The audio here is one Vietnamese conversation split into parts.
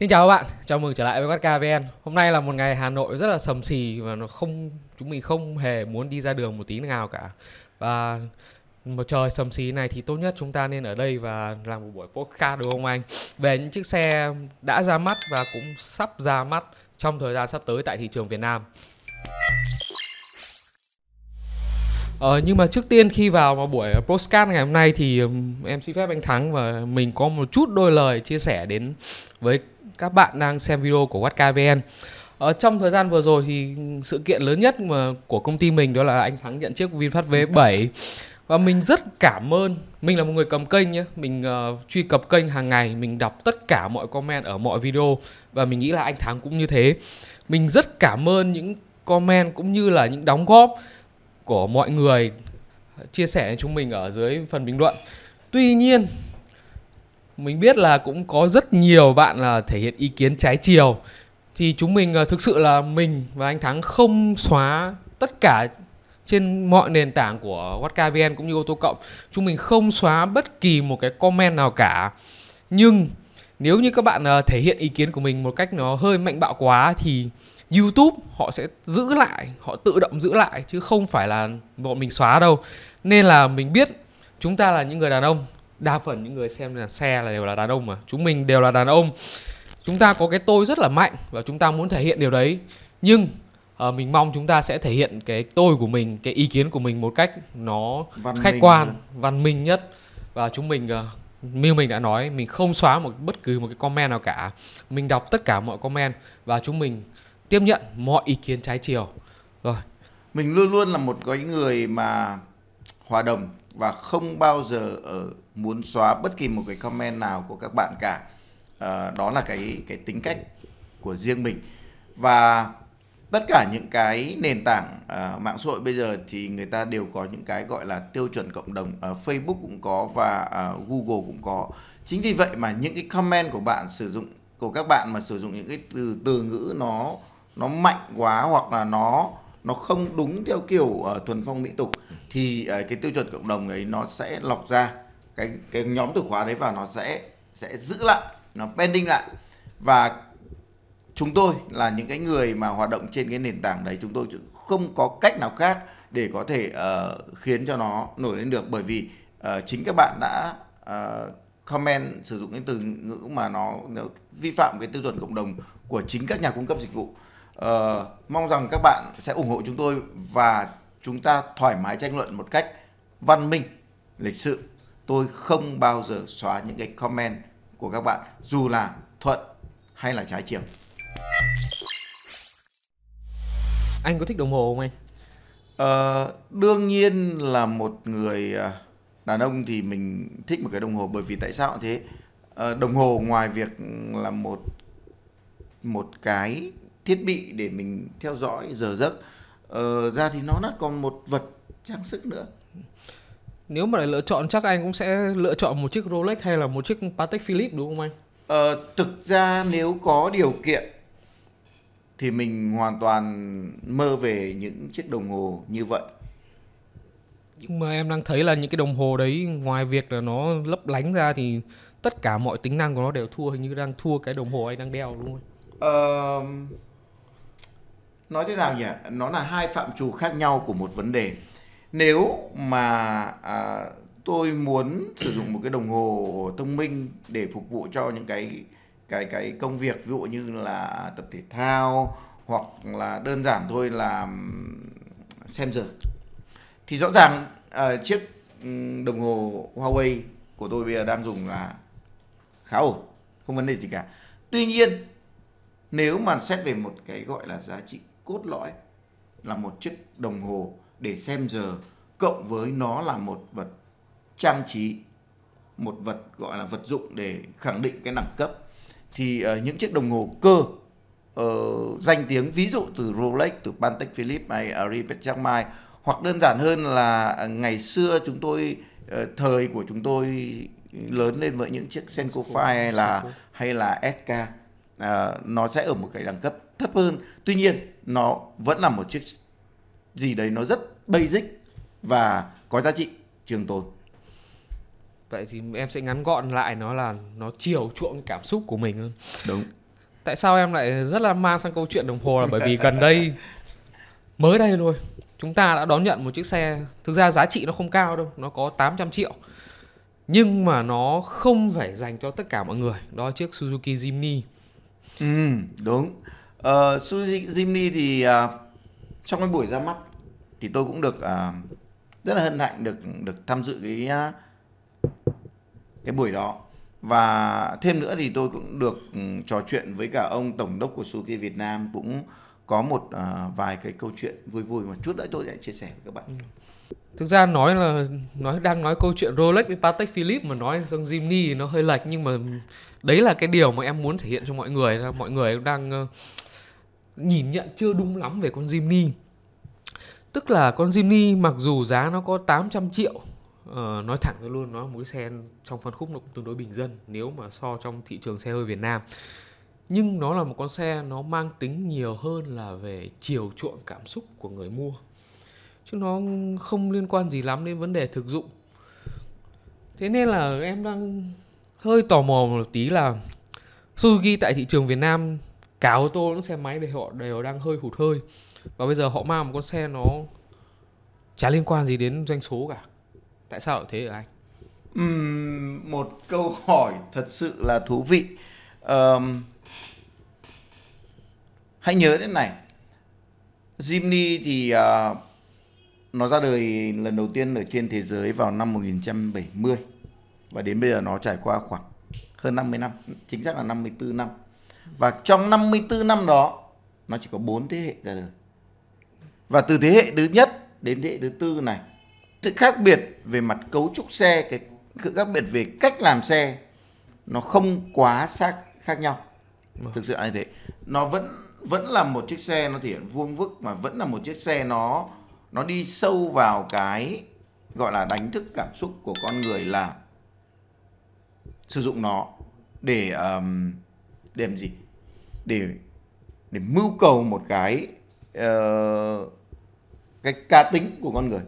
Xin chào các bạn, chào mừng trở lại với Quát VN. Hôm nay là một ngày Hà Nội rất là sầm xì và nó không chúng mình không hề muốn đi ra đường một tí nào cả. Và một trời sầm sì này thì tốt nhất chúng ta nên ở đây và làm một buổi podcast đúng không anh? Về những chiếc xe đã ra mắt và cũng sắp ra mắt trong thời gian sắp tới tại thị trường Việt Nam. Ờ, nhưng mà trước tiên khi vào một buổi postcard ngày hôm nay thì um, em xin phép anh Thắng và mình có một chút đôi lời chia sẻ đến với các bạn đang xem video của WhatKVN. Ở ờ, trong thời gian vừa rồi thì sự kiện lớn nhất mà của công ty mình đó là anh Thắng nhận chiếc VinFast V7 và mình rất cảm ơn mình là một người cầm kênh nhé mình uh, truy cập kênh hàng ngày mình đọc tất cả mọi comment ở mọi video và mình nghĩ là anh Thắng cũng như thế. Mình rất cảm ơn những comment cũng như là những đóng góp của mọi người chia sẻ với chúng mình ở dưới phần bình luận. Tuy nhiên mình biết là cũng có rất nhiều bạn là thể hiện ý kiến trái chiều. Thì chúng mình ờ, thực sự là mình và anh Thắng không xóa tất cả trên mọi nền tảng của VN cũng như ô tô cộng. Chúng mình không xóa bất kỳ một cái comment nào cả. Nhưng nếu như các bạn ờ, thể hiện ý kiến của mình một cách nó hơi mạnh bạo quá thì YouTube họ sẽ giữ lại, họ tự động giữ lại chứ không phải là bọn mình xóa đâu. Nên là mình biết chúng ta là những người đàn ông đa phần những người xem là xe là đều là đàn ông mà. Chúng mình đều là đàn ông. Chúng ta có cái tôi rất là mạnh và chúng ta muốn thể hiện điều đấy. Nhưng uh, mình mong chúng ta sẽ thể hiện cái tôi của mình cái ý kiến của mình một cách nó văn khách quan văn minh nhất. Và chúng mình uh, như mình đã nói mình không xóa một bất cứ một cái comment nào cả. Mình đọc tất cả mọi comment và chúng mình tiếp nhận mọi ý kiến trái chiều. Rồi. Mình luôn luôn là một cái người mà hòa đồng và không bao giờ ở muốn xóa bất kỳ một cái comment nào của các bạn cả. À, đó là cái cái tính cách của riêng mình. Và tất cả những cái nền tảng uh, mạng xã hội bây giờ thì người ta đều có những cái gọi là tiêu chuẩn cộng đồng. Uh, Facebook cũng có và uh, Google cũng có. Chính vì vậy mà những cái comment của bạn sử dụng của các bạn mà sử dụng những cái từ từ ngữ nó nó mạnh quá hoặc là nó nó không đúng theo kiểu uh, thuần phong mỹ tục thì uh, cái tiêu chuẩn cộng đồng ấy nó sẽ lọc ra cái cái nhóm từ khóa đấy và nó sẽ sẽ giữ lại nó pending lại. Và chúng tôi là những cái người mà hoạt động trên cái nền tảng đấy chúng tôi không có cách nào khác để có thể uh, khiến cho nó nổi lên được. Bởi vì uh, chính các bạn đã uh, comment sử dụng cái từ ngữ mà nó, nó vi phạm cái tiêu chuẩn cộng đồng của chính các nhà cung cấp dịch vụ uh, mong rằng các bạn sẽ ủng hộ chúng tôi và chúng ta thoải mái tranh luận một cách văn minh lịch sự. Tôi không bao giờ xóa những cái comment của các bạn dù là thuận hay là trái chiều. Anh có thích đồng hồ không anh? Ờ, đương nhiên là một người à, đàn ông thì mình thích một cái đồng hồ bởi vì tại sao thế? Ờ, đồng hồ ngoài việc là một một cái thiết bị để mình theo dõi giờ giấc ờ, ra thì nó là còn một vật trang sức nữa nếu mà để lựa chọn chắc anh cũng sẽ lựa chọn một chiếc Rolex hay là một chiếc Patek Philippe đúng không anh? Ờ, thực ra nếu có điều kiện thì mình hoàn toàn mơ về những chiếc đồng hồ như vậy. Nhưng mà em đang thấy là những cái đồng hồ đấy ngoài việc là nó lấp lánh ra thì tất cả mọi tính năng của nó đều thua hình như đang thua cái đồng hồ anh đang đeo đúng không? Ờ, nói thế nào nhỉ? Nó là hai phạm trù khác nhau của một vấn đề. Nếu mà à, tôi muốn sử dụng một cái đồng hồ thông minh để phục vụ cho những cái cái cái công việc ví dụ như là tập thể thao hoặc là đơn giản thôi là xem giờ. Thì rõ ràng uh, chiếc đồng hồ Huawei của tôi bây giờ đang dùng là khá ổn không vấn đề gì cả. Tuy nhiên nếu mà xét về một cái gọi là giá trị cốt lõi là một chiếc đồng hồ để xem giờ cộng với nó là một vật trang trí một vật gọi là vật dụng để khẳng định cái đẳng cấp. Thì uh, những chiếc đồng hồ cơ uh, danh tiếng ví dụ từ Rolex từ Patek Philippe hay Ari Mai hoặc đơn giản hơn là ờ, ngày xưa chúng tôi uh, thời của chúng tôi lớn lên với những chiếc Senko Fire hay là hay là SK uh, nó sẽ ở một cái đẳng cấp thấp hơn. Tuy nhiên nó vẫn là một chiếc gì đấy nó rất basic và có giá trị trường tồn. Vậy thì em sẽ ngắn gọn lại nó là nó chiều chuộng cảm xúc của mình hơn. Đúng. Tại sao em lại rất là mang sang câu chuyện đồng hồ là bởi vì gần đây mới đây thôi chúng ta đã đón nhận một chiếc xe thực ra giá trị nó không cao đâu nó có 800 triệu. Nhưng mà nó không phải dành cho tất cả mọi người đó chiếc Suzuki Jimny. Ừ, đúng. Ờ, uh, Suzy Jimny thì uh, trong cái buổi ra mắt thì tôi cũng được uh, rất là hân hạnh được được tham dự cái uh, cái buổi đó và thêm nữa thì tôi cũng được ừ, trò chuyện với cả ông tổng đốc của Suzuki Việt Nam cũng có một uh, vài cái câu chuyện vui vui một chút nữa tôi sẽ chia sẻ với các bạn. Ừ. Thực ra nói là nói đang nói câu chuyện Rolex với Patek Philippe mà nói sang Jimny thì nó hơi lệch nhưng mà đấy là cái điều mà em muốn thể hiện cho mọi người là mọi người đang uh, nhìn nhận chưa đúng lắm về con Jimny. Tức là con Jimny mặc dù giá nó có 800 triệu uh, nói thẳng ra luôn nó là một cái xe trong phân khúc nó cũng tương đối bình dân nếu mà so trong thị trường xe hơi Việt Nam. Nhưng nó là một con xe nó mang tính nhiều hơn là về chiều chuộng cảm xúc của người mua. Chứ nó không liên quan gì lắm đến vấn đề thực dụng. Thế nên là em đang hơi tò mò một tí là Suzuki tại thị trường Việt Nam cả ô tô lẫn xe máy thì họ đều đang hơi hụt hơi. Và bây giờ họ mang một con xe nó chả liên quan gì đến doanh số cả. Tại sao lại thế ở anh? Uhm, một câu hỏi thật sự là thú vị. Um, hãy nhớ đến này. Jimny thì uh, nó ra đời lần đầu tiên ở trên thế giới vào năm 1970 và đến bây giờ nó trải qua khoảng hơn 50 năm, chính xác là 54 năm. Và trong 54 năm đó nó chỉ có 4 thế hệ ra đời. Và từ thế hệ thứ nhất đến thế hệ thứ tư này, sự khác biệt về mặt cấu trúc xe, cái sự khác biệt về cách làm xe nó không quá xác khác nhau. Vâng. Thực sự là như thế. Nó vẫn vẫn là một chiếc xe nó thể hiện vuông vức mà vẫn là một chiếc xe nó nó đi sâu vào cái gọi là đánh thức cảm xúc của con người là sử dụng nó để um, để làm gì để để mưu cầu một cái uh, cái cá tính của con người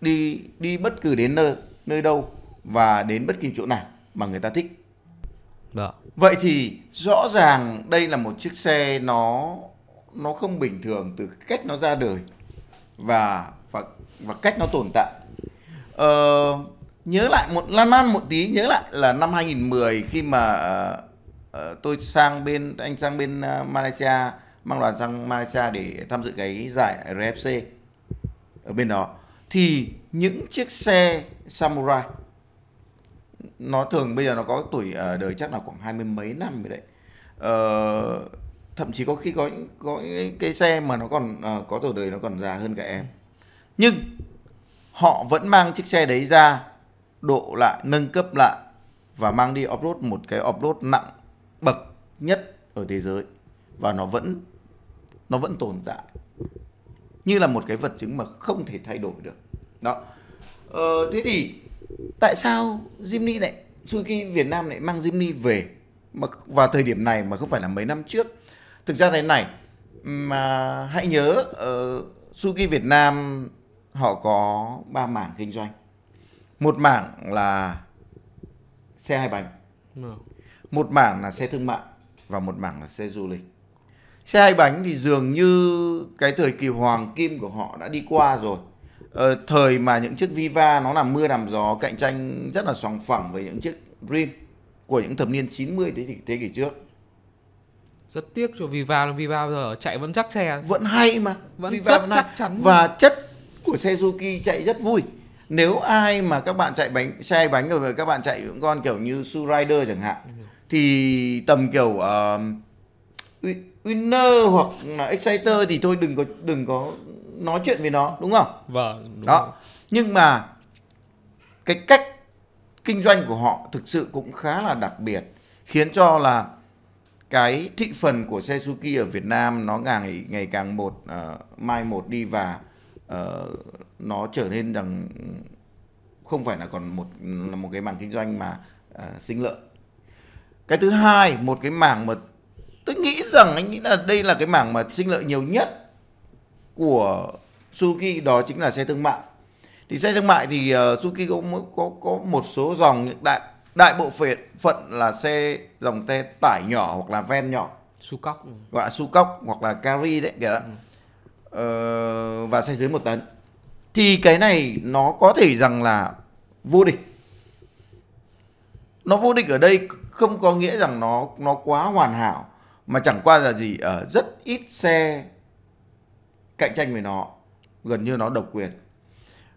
đi đi bất cứ đến nơi nơi đâu và đến bất kỳ chỗ nào mà người ta thích Được. Vâng. vậy thì rõ ràng đây là một chiếc xe nó nó không bình thường từ cách nó ra đời và và và cách nó tồn tại. Ờ, nhớ lại một lan man một tí nhớ lại là năm 2010 khi mà uh, Ờ, tôi sang bên anh sang bên ờ, Malaysia mang đoàn sang Malaysia để tham dự cái giải RFC ở bên đó. Thì những chiếc xe samurai nó thường bây giờ nó có tuổi ờ, đời chắc là khoảng hai mươi mấy năm rồi đấy. Ờ, thậm chí có khi có có cái xe mà nó còn có tuổi đời nó còn già hơn cả em. Nhưng họ vẫn mang chiếc xe đấy ra độ lại nâng cấp lại và mang đi off road một cái off road nặng bậc nhất ở thế giới và nó vẫn nó vẫn tồn tại như là một cái vật chứng mà không thể thay đổi được. Đó. Ờ, thế thì tại sao Jimny lại Suzuki Việt Nam lại mang Jimny về mà vào thời điểm này mà không phải là mấy năm trước? Thực ra thế này mà hãy nhớ ờ, uh, Suzuki Việt Nam họ có ba mảng kinh doanh. Một mảng là xe hai bánh. Vâng một mảng là xe thương mại và một mảng là xe du lịch. Xe hai bánh thì dường như cái thời kỳ hoàng kim của họ đã đi qua rồi. Ờ, thời mà những chiếc Viva nó làm mưa làm gió cạnh tranh rất là sòng phẳng với những chiếc Dream của những thập niên 90 thế kỷ, thế kỷ trước. Rất tiếc cho Viva Viva giờ chạy vẫn chắc xe. Vẫn hay mà. Vẫn Viva rất vẫn chắc chắn. Và chất của xe Suzuki chạy rất vui. Nếu ai mà các bạn chạy bánh xe bánh rồi các bạn chạy những con kiểu như Rider chẳng hạn thì tầm kiểu uh, Winner hoặc là Exciter thì thôi đừng có đừng có nói chuyện về nó đúng không? Vâng. Đúng đó. Rồi. Nhưng mà cái cách kinh doanh của họ thực sự cũng khá là đặc biệt khiến cho là cái thị phần của xe Suzuki ở Việt Nam nó ngày ngày càng một uh, mai một đi và uh, nó trở nên rằng không phải là còn một là một cái mảng kinh doanh mà uh, sinh lợi cái thứ hai một cái mảng mà tôi nghĩ rằng anh nghĩ là đây là cái mảng mà sinh lợi nhiều nhất của Suzuki đó chính là xe thương mại. Thì xe thương mại thì uh, Suzuki có có có một số dòng đại đại bộ phận phận là xe dòng xe tải nhỏ hoặc là ven nhỏ. Su cóc ừ. gọi là su cóc hoặc là carry đấy kìa ờ, và xe dưới một tấn. Thì cái này nó có thể rằng là vô địch. Nó vô địch ở đây không có nghĩa rằng nó nó quá hoàn hảo mà chẳng qua là gì? Ở rất ít xe cạnh tranh với nó gần như nó độc quyền.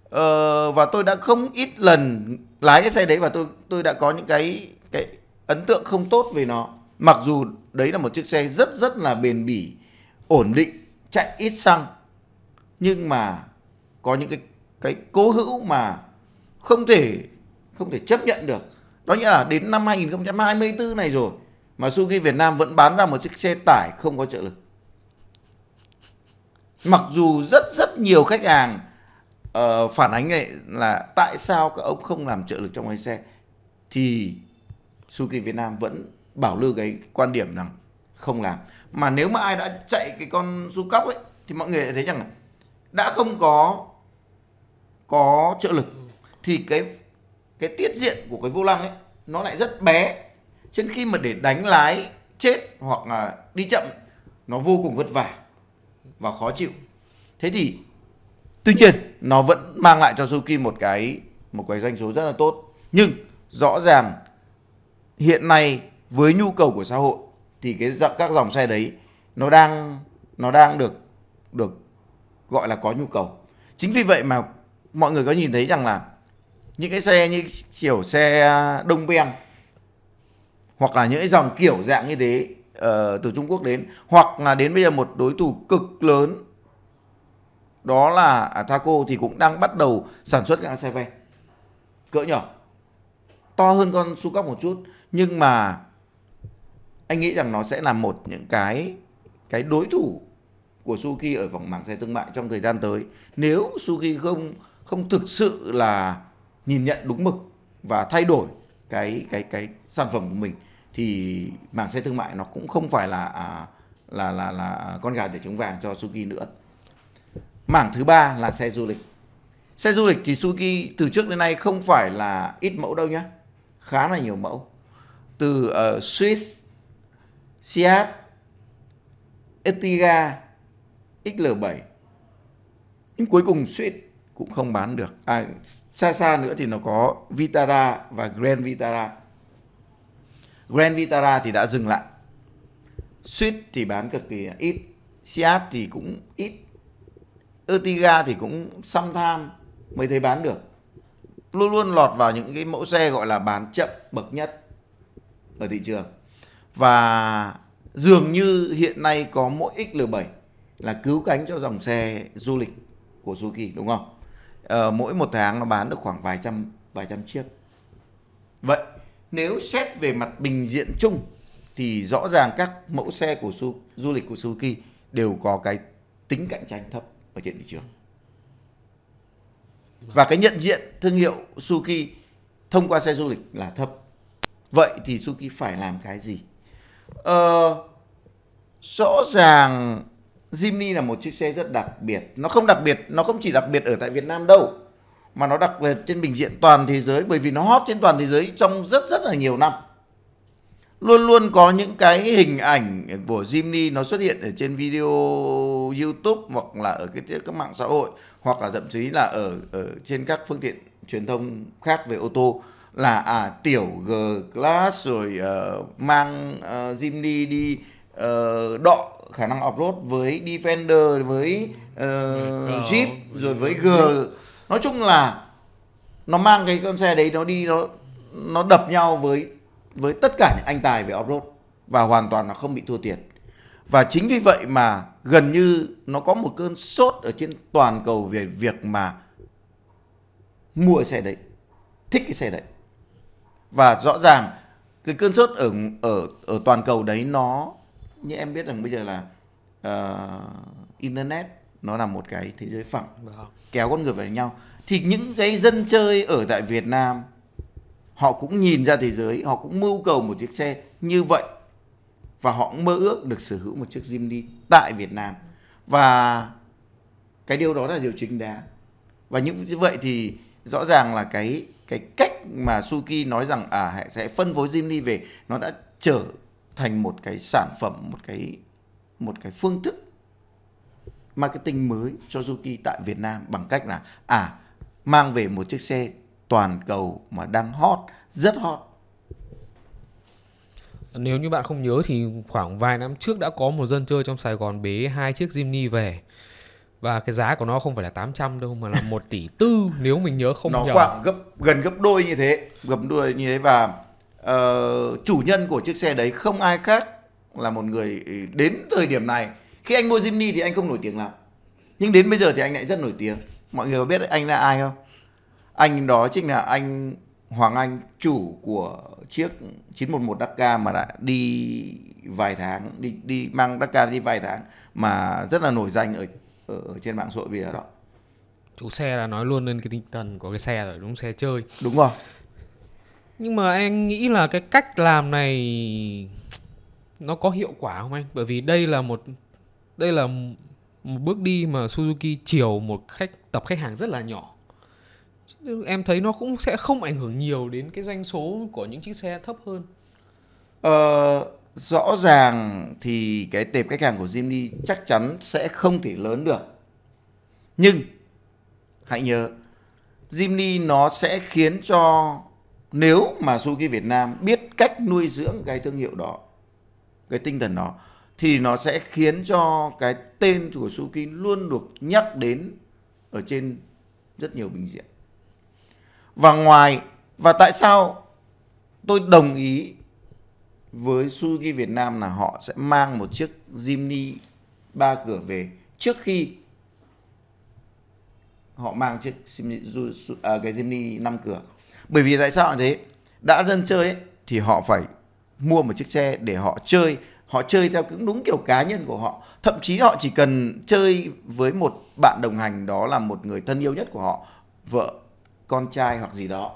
Ờ, và tôi đã không ít lần lái cái xe đấy và tôi tôi đã có những cái cái ấn tượng không tốt về nó. Mặc dù đấy là một chiếc xe rất rất là bền bỉ ổn định chạy ít xăng nhưng mà có những cái cái cố hữu mà không thể không thể chấp nhận được đó nghĩa là đến năm 2024 này rồi mà Suzuki Việt Nam vẫn bán ra một chiếc xe tải không có trợ lực. Mặc dù rất rất nhiều khách hàng uh, phản ánh này là tại sao các ông không làm trợ lực trong cái xe thì Suzuki Việt Nam vẫn bảo lưu cái quan điểm rằng không làm. Mà nếu mà ai đã chạy cái con su cóc ấy thì mọi người lại thấy rằng đã không có có trợ lực thì cái cái tiết diện của cái vô lăng ấy nó lại rất bé. Trên khi mà để đánh lái chết hoặc là đi chậm nó vô cùng vất vả và khó chịu. Thế thì tuy nhiên nó vẫn mang lại cho Suzuki một cái một cái doanh số rất là tốt. Nhưng rõ ràng hiện nay với nhu cầu của xã hội thì cái các dòng xe đấy nó đang nó đang được được gọi là có nhu cầu. Chính vì vậy mà mọi người có nhìn thấy rằng là những cái xe như kiểu xe à, đông beng hoặc là những cái dòng kiểu dạng như thế uh, từ Trung Quốc đến hoặc là đến bây giờ một đối thủ cực lớn đó là à, Thaco thì cũng đang bắt đầu sản xuất các xe van cỡ nhỏ. To hơn con Suzuki một chút nhưng mà anh nghĩ rằng nó sẽ là một những cái cái đối thủ của Suzuki ở vòng mảng xe thương mại trong thời gian tới. Nếu Suzuki không không thực sự là nhìn nhận đúng mực và thay đổi cái cái cái sản phẩm của mình thì mảng xe thương mại nó cũng không phải là à, là là là con gà để trống vàng cho Suzuki nữa. Mảng thứ ba là xe du lịch. Xe du lịch thì Suzuki từ trước đến nay không phải là ít mẫu đâu nhá. Khá là nhiều mẫu. Từ uh, Swiss, Seat, Ertiga, XL7. Nhưng cuối cùng Swiss cũng không bán được. À, xa xa nữa thì nó có Vitara và Grand Vitara. Grand Vitara thì đã dừng lại. Swift thì bán cực kỳ ít. Seat thì cũng ít. Ertiga thì cũng sometime mới thấy bán được. Luôn luôn lọt vào những cái mẫu xe gọi là bán chậm, bậc nhất ở thị trường. Và dường như hiện nay có mỗi XL7 là cứu cánh cho dòng xe du lịch của Suzuki, đúng không? Uh, mỗi một tháng nó bán được khoảng vài trăm vài trăm chiếc. Vậy nếu xét về mặt bình diện chung thì rõ ràng các mẫu xe của su, du lịch của Suzuki đều có cái tính cạnh tranh thấp ở trên thị trường. Và cái nhận diện thương hiệu Suzuki thông qua xe du lịch là thấp. Vậy thì Suzuki phải làm cái gì? Ờ, rõ ràng Jimny là một chiếc xe rất đặc biệt. Nó không đặc biệt, nó không chỉ đặc biệt ở tại Việt Nam đâu, mà nó đặc biệt trên bình diện toàn thế giới bởi vì nó hot trên toàn thế giới trong rất rất là nhiều năm. Luôn luôn có những cái hình ảnh của Jimny nó xuất hiện ở trên video YouTube hoặc là ở cái các mạng xã hội hoặc là thậm chí là ở ở trên các phương tiện truyền thông khác về ô tô là à tiểu G class rồi uh, mang uh, Jimny đi uh, đọ khả năng off-road với Defender với uh, Jeep rồi với G. Nói chung là nó mang cái con xe đấy nó đi nó nó đập nhau với với tất cả những anh tài về off-road và hoàn toàn là không bị thua tiền. Và chính vì vậy mà gần như nó có một cơn sốt ở trên toàn cầu về việc mà mua cái xe đấy thích cái xe đấy. Và rõ ràng cái cơn sốt ở ở ở toàn cầu đấy nó như em biết rằng bây giờ là uh, internet nó là một cái thế giới phẳng vâng. kéo con người vào nhau. Thì những cái dân chơi ở tại Việt Nam họ cũng nhìn ra thế giới họ cũng mưu cầu một chiếc xe như vậy và họ cũng mơ ước được sở hữu một chiếc Jimny tại Việt Nam. Và cái điều đó là điều chính đáng. Và như vậy thì rõ ràng là cái cái cách mà Suki nói rằng à sẽ phân phối Jimny về nó đã trở thành một cái sản phẩm một cái một cái phương thức marketing mới cho Suzuki tại Việt Nam bằng cách là à mang về một chiếc xe toàn cầu mà đang hot rất hot nếu như bạn không nhớ thì khoảng vài năm trước đã có một dân chơi trong Sài Gòn bế hai chiếc Jimny về và cái giá của nó không phải là 800 đâu mà là 1 tỷ tư nếu mình nhớ không nó nhầm. khoảng gấp gần gấp đôi như thế gấp đôi như thế và uh, chủ nhân của chiếc xe đấy không ai khác là một người đến thời điểm này. Khi anh mua Jimny thì anh không nổi tiếng lắm. Nhưng đến bây giờ thì anh lại rất nổi tiếng. Mọi người có biết anh là ai không? Anh đó chính là anh Hoàng Anh chủ của chiếc 911 Dakar mà đã đi vài tháng đi đi mang Dakar đi vài tháng mà rất là nổi danh ở ở, ở trên mạng xã hội vì đó. Chủ xe là nói luôn lên cái tinh thần của cái xe rồi đúng xe chơi. Đúng rồi nhưng mà anh nghĩ là cái cách làm này nó có hiệu quả không anh? Bởi vì đây là một đây là một bước đi mà Suzuki chiều một khách tập khách hàng rất là nhỏ. Em thấy nó cũng sẽ không ảnh hưởng nhiều đến cái doanh số của những chiếc xe thấp hơn. Ờ, rõ ràng thì cái tệp khách hàng của Jimny chắc chắn sẽ không thể lớn được. Nhưng hãy nhớ Jimny nó sẽ khiến cho nếu mà Suzuki Việt Nam biết cách nuôi dưỡng cái thương hiệu đó cái tinh thần đó thì nó sẽ khiến cho cái tên của Suzuki luôn được nhắc đến ở trên rất nhiều bình diện và ngoài và tại sao tôi đồng ý với Suzuki Việt Nam là họ sẽ mang một chiếc Jimny ba cửa về trước khi họ mang chiếc à, cái Jimny 5 cửa. Bởi vì tại sao là thế? Đã dân chơi ấy, thì họ phải mua một chiếc xe để họ chơi. Họ chơi theo cũng đúng kiểu cá nhân của họ. Thậm chí họ chỉ cần chơi với một bạn đồng hành đó là một người thân yêu nhất của họ vợ con trai hoặc gì đó.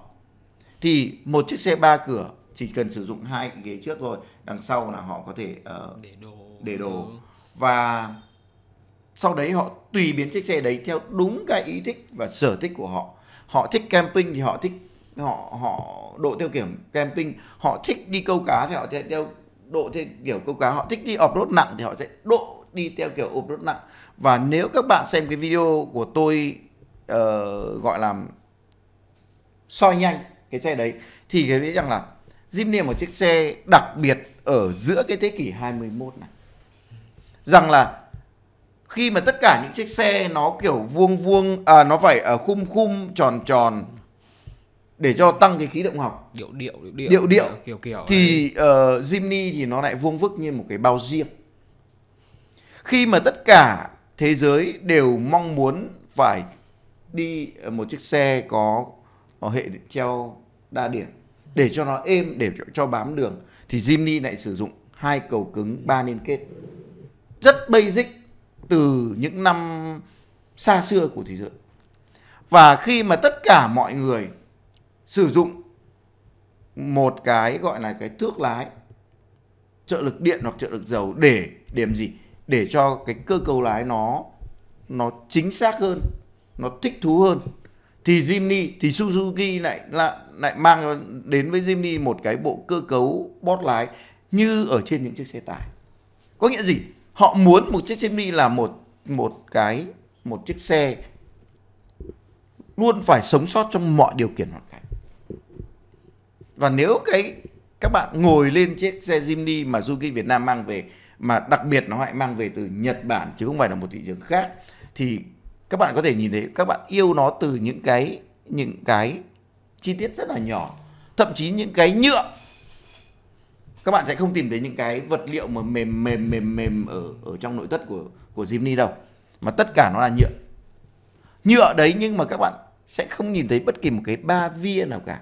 Thì một chiếc xe ba cửa chỉ cần sử dụng hai ghế trước thôi đằng sau là họ có thể uh, để đồ. để đồ. Và sau đấy họ tùy biến chiếc xe đấy theo đúng cái ý thích và sở thích của họ. Họ thích camping thì họ thích họ họ độ theo kiểu camping họ thích đi câu cá thì họ sẽ theo độ theo kiểu câu cá họ thích đi off road nặng thì họ sẽ độ đi theo kiểu off road nặng. Và nếu các bạn xem cái video của tôi uh, gọi là soi nhanh cái xe đấy thì cái biết rằng là Jimny là một chiếc xe đặc biệt ở giữa cái thế kỷ 21 này. Rằng là khi mà tất cả những chiếc xe nó kiểu vuông vuông à, nó phải à, ở khung khung tròn tròn để cho tăng cái khí động học. Điệu điệu điệu điệu, điệu. kiểu kiểu thì uh, Jimny thì nó lại vuông vức như một cái bao riêng khi mà tất cả thế giới đều mong muốn phải đi một chiếc xe có, có hệ treo đa điểm để cho nó êm để cho, cho bám đường thì Jimny lại sử dụng hai cầu cứng ba liên kết. Rất basic từ những năm xa xưa của thế giới. Và khi mà tất cả mọi người sử dụng một cái gọi là cái thước lái, trợ lực điện hoặc trợ lực dầu để điểm gì? Để cho cái cơ cấu lái nó nó chính xác hơn, nó thích thú hơn. Thì Jimny, thì Suzuki lại lại lại mang đến với Jimny một cái bộ cơ cấu bót lái như ở trên những chiếc xe tải. Có nghĩa gì? Họ muốn một chiếc Jimny là một một cái, một chiếc xe luôn phải sống sót trong mọi điều kiện hoàn cảnh và nếu cái, các bạn ngồi lên chiếc xe Jimny mà Suzuki Việt Nam mang về, mà đặc biệt nó lại mang về từ Nhật Bản chứ không phải là một thị trường khác, thì các bạn có thể nhìn thấy các bạn yêu nó từ những cái những cái chi tiết rất là nhỏ. Thậm chí những cái nhựa. Các bạn sẽ không tìm thấy những cái vật liệu mà mềm mềm mềm mềm ở ở trong nội thất của của Jimny đâu. Mà tất cả nó là nhựa. Nhựa đấy nhưng mà các bạn sẽ không nhìn thấy bất kỳ một cái ba via nào cả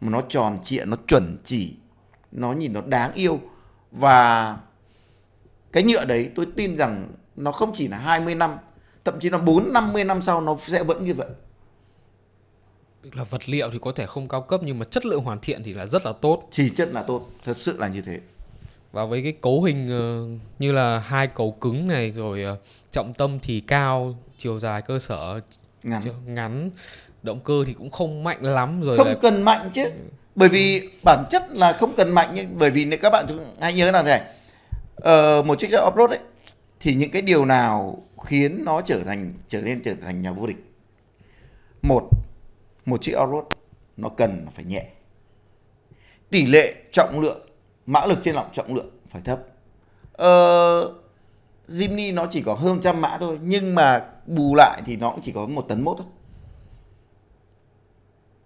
mà nó tròn trịa nó chuẩn chỉ nó nhìn nó đáng yêu. Và cái nhựa đấy tôi tin rằng nó không chỉ là 20 năm thậm chí là 4 50 năm sau nó sẽ vẫn như vậy. Là vật liệu thì có thể không cao cấp nhưng mà chất lượng hoàn thiện thì là rất là tốt. Chỉ chất là tốt thật sự là như thế. Và với cái cấu hình uh, như là hai cầu cứng này rồi uh, trọng tâm thì cao chiều dài cơ sở ngắn. ngắn động cơ thì cũng không mạnh lắm rồi không lại... cần mạnh chứ. Bởi vì bản chất là không cần mạnh nhưng bởi vì các bạn hãy nhớ là thế này. Ờ, một chiếc xe off-road ấy thì những cái điều nào khiến nó trở thành trở nên trở thành nhà vô địch? Một một chiếc off-road nó cần phải nhẹ. Tỷ lệ trọng lượng mã lực trên lọng trọng lượng phải thấp. Ờ, Jimny nó chỉ có hơn trăm mã thôi nhưng mà bù lại thì nó cũng chỉ có một tấn mốt thôi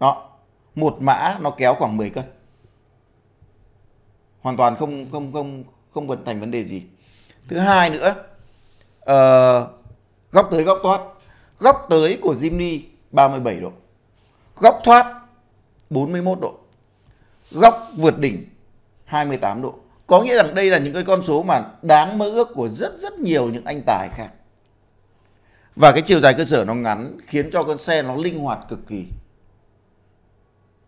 đó một mã nó kéo khoảng 10 cân. Hoàn toàn không không không không vận thành vấn đề gì. Thứ hai nữa uh, góc tới góc thoát. Góc tới của Jimny 37 độ. Góc thoát 41 độ. Góc vượt đỉnh 28 độ. Có nghĩa rằng đây là những cái con số mà đáng mơ ước của rất rất nhiều những anh tài khác. Và cái chiều dài cơ sở nó ngắn khiến cho con xe nó linh hoạt cực kỳ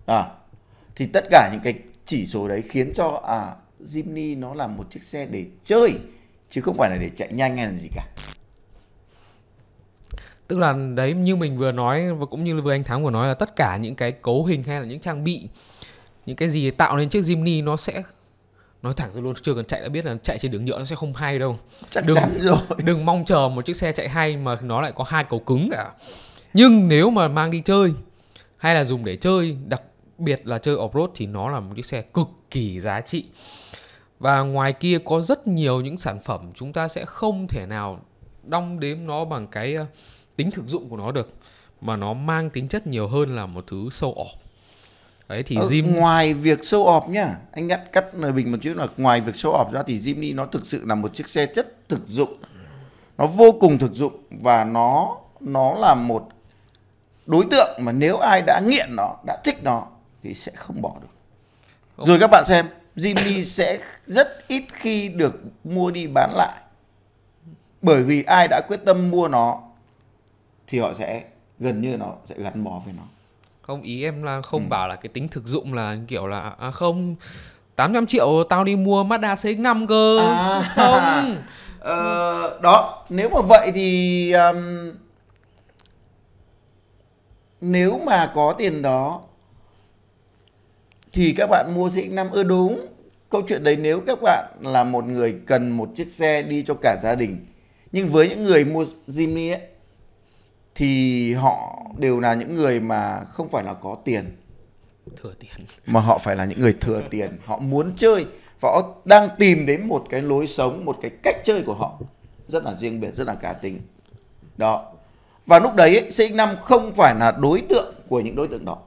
à, thì tất cả những cái chỉ số đấy khiến cho à Jimny nó là một chiếc xe để chơi chứ không phải là để chạy nhanh hay là gì cả. Tức là đấy như mình vừa nói và cũng như vừa anh Thắng vừa nói là tất cả những cái cấu hình hay là những trang bị những cái gì tạo nên chiếc Jimny nó sẽ nói thẳng ra luôn chưa cần chạy đã biết là chạy trên đường nhựa nó sẽ không hay đâu. Chắc đừng, chắn rồi. đừng mong chờ một chiếc xe chạy hay mà nó lại có hai cầu cứng cả. Nhưng nếu mà mang đi chơi hay là dùng để chơi đặc biệt là chơi off-road thì nó là một chiếc xe cực kỳ giá trị. Và ngoài kia có rất nhiều những sản phẩm chúng ta sẽ không thể nào đong đếm nó bằng cái ờ, tính thực dụng của nó được mà nó mang tính chất nhiều hơn là một thứ show off. Đấy thì ờ, Jim ngoài việc show off nhá anh ngắt cắt lời bình một chút là ngoài việc show off ra thì Jimny nó thực sự là một chiếc xe chất thực dụng. Nó vô cùng thực dụng và nó nó là một đối tượng mà nếu ai đã nghiện nó đã thích nó thì sẽ không bỏ được Ok. rồi các bạn xem Jimny sẽ rất ít khi được mua đi bán lại bởi vì ai đã quyết tâm mua nó thì họ sẽ gần như nó sẽ gắn bó với nó không ý em là không Ừ. bảo là cái tính thực dụng là kiểu là à không 800 triệu tao đi mua Mazda CX-5 cơ À. không Ờ, đó nếu mà vậy thì um, nếu mà có tiền đó thì các bạn mua CX-5 ơ đúng. Câu chuyện đấy nếu các bạn là một người cần một chiếc xe đi cho cả gia đình nhưng với những người mua Jimny ấy thì họ đều là những người mà không phải là có tiền. Thừa tiền. Mà họ phải là những người thừa tiền. Họ muốn chơi và họ đang tìm đến một cái lối sống một cái cách chơi của họ. Rất là riêng biệt rất là cá tính. Đó. Và lúc đấy ấy, CX5 không phải là đối tượng của những đối tượng đó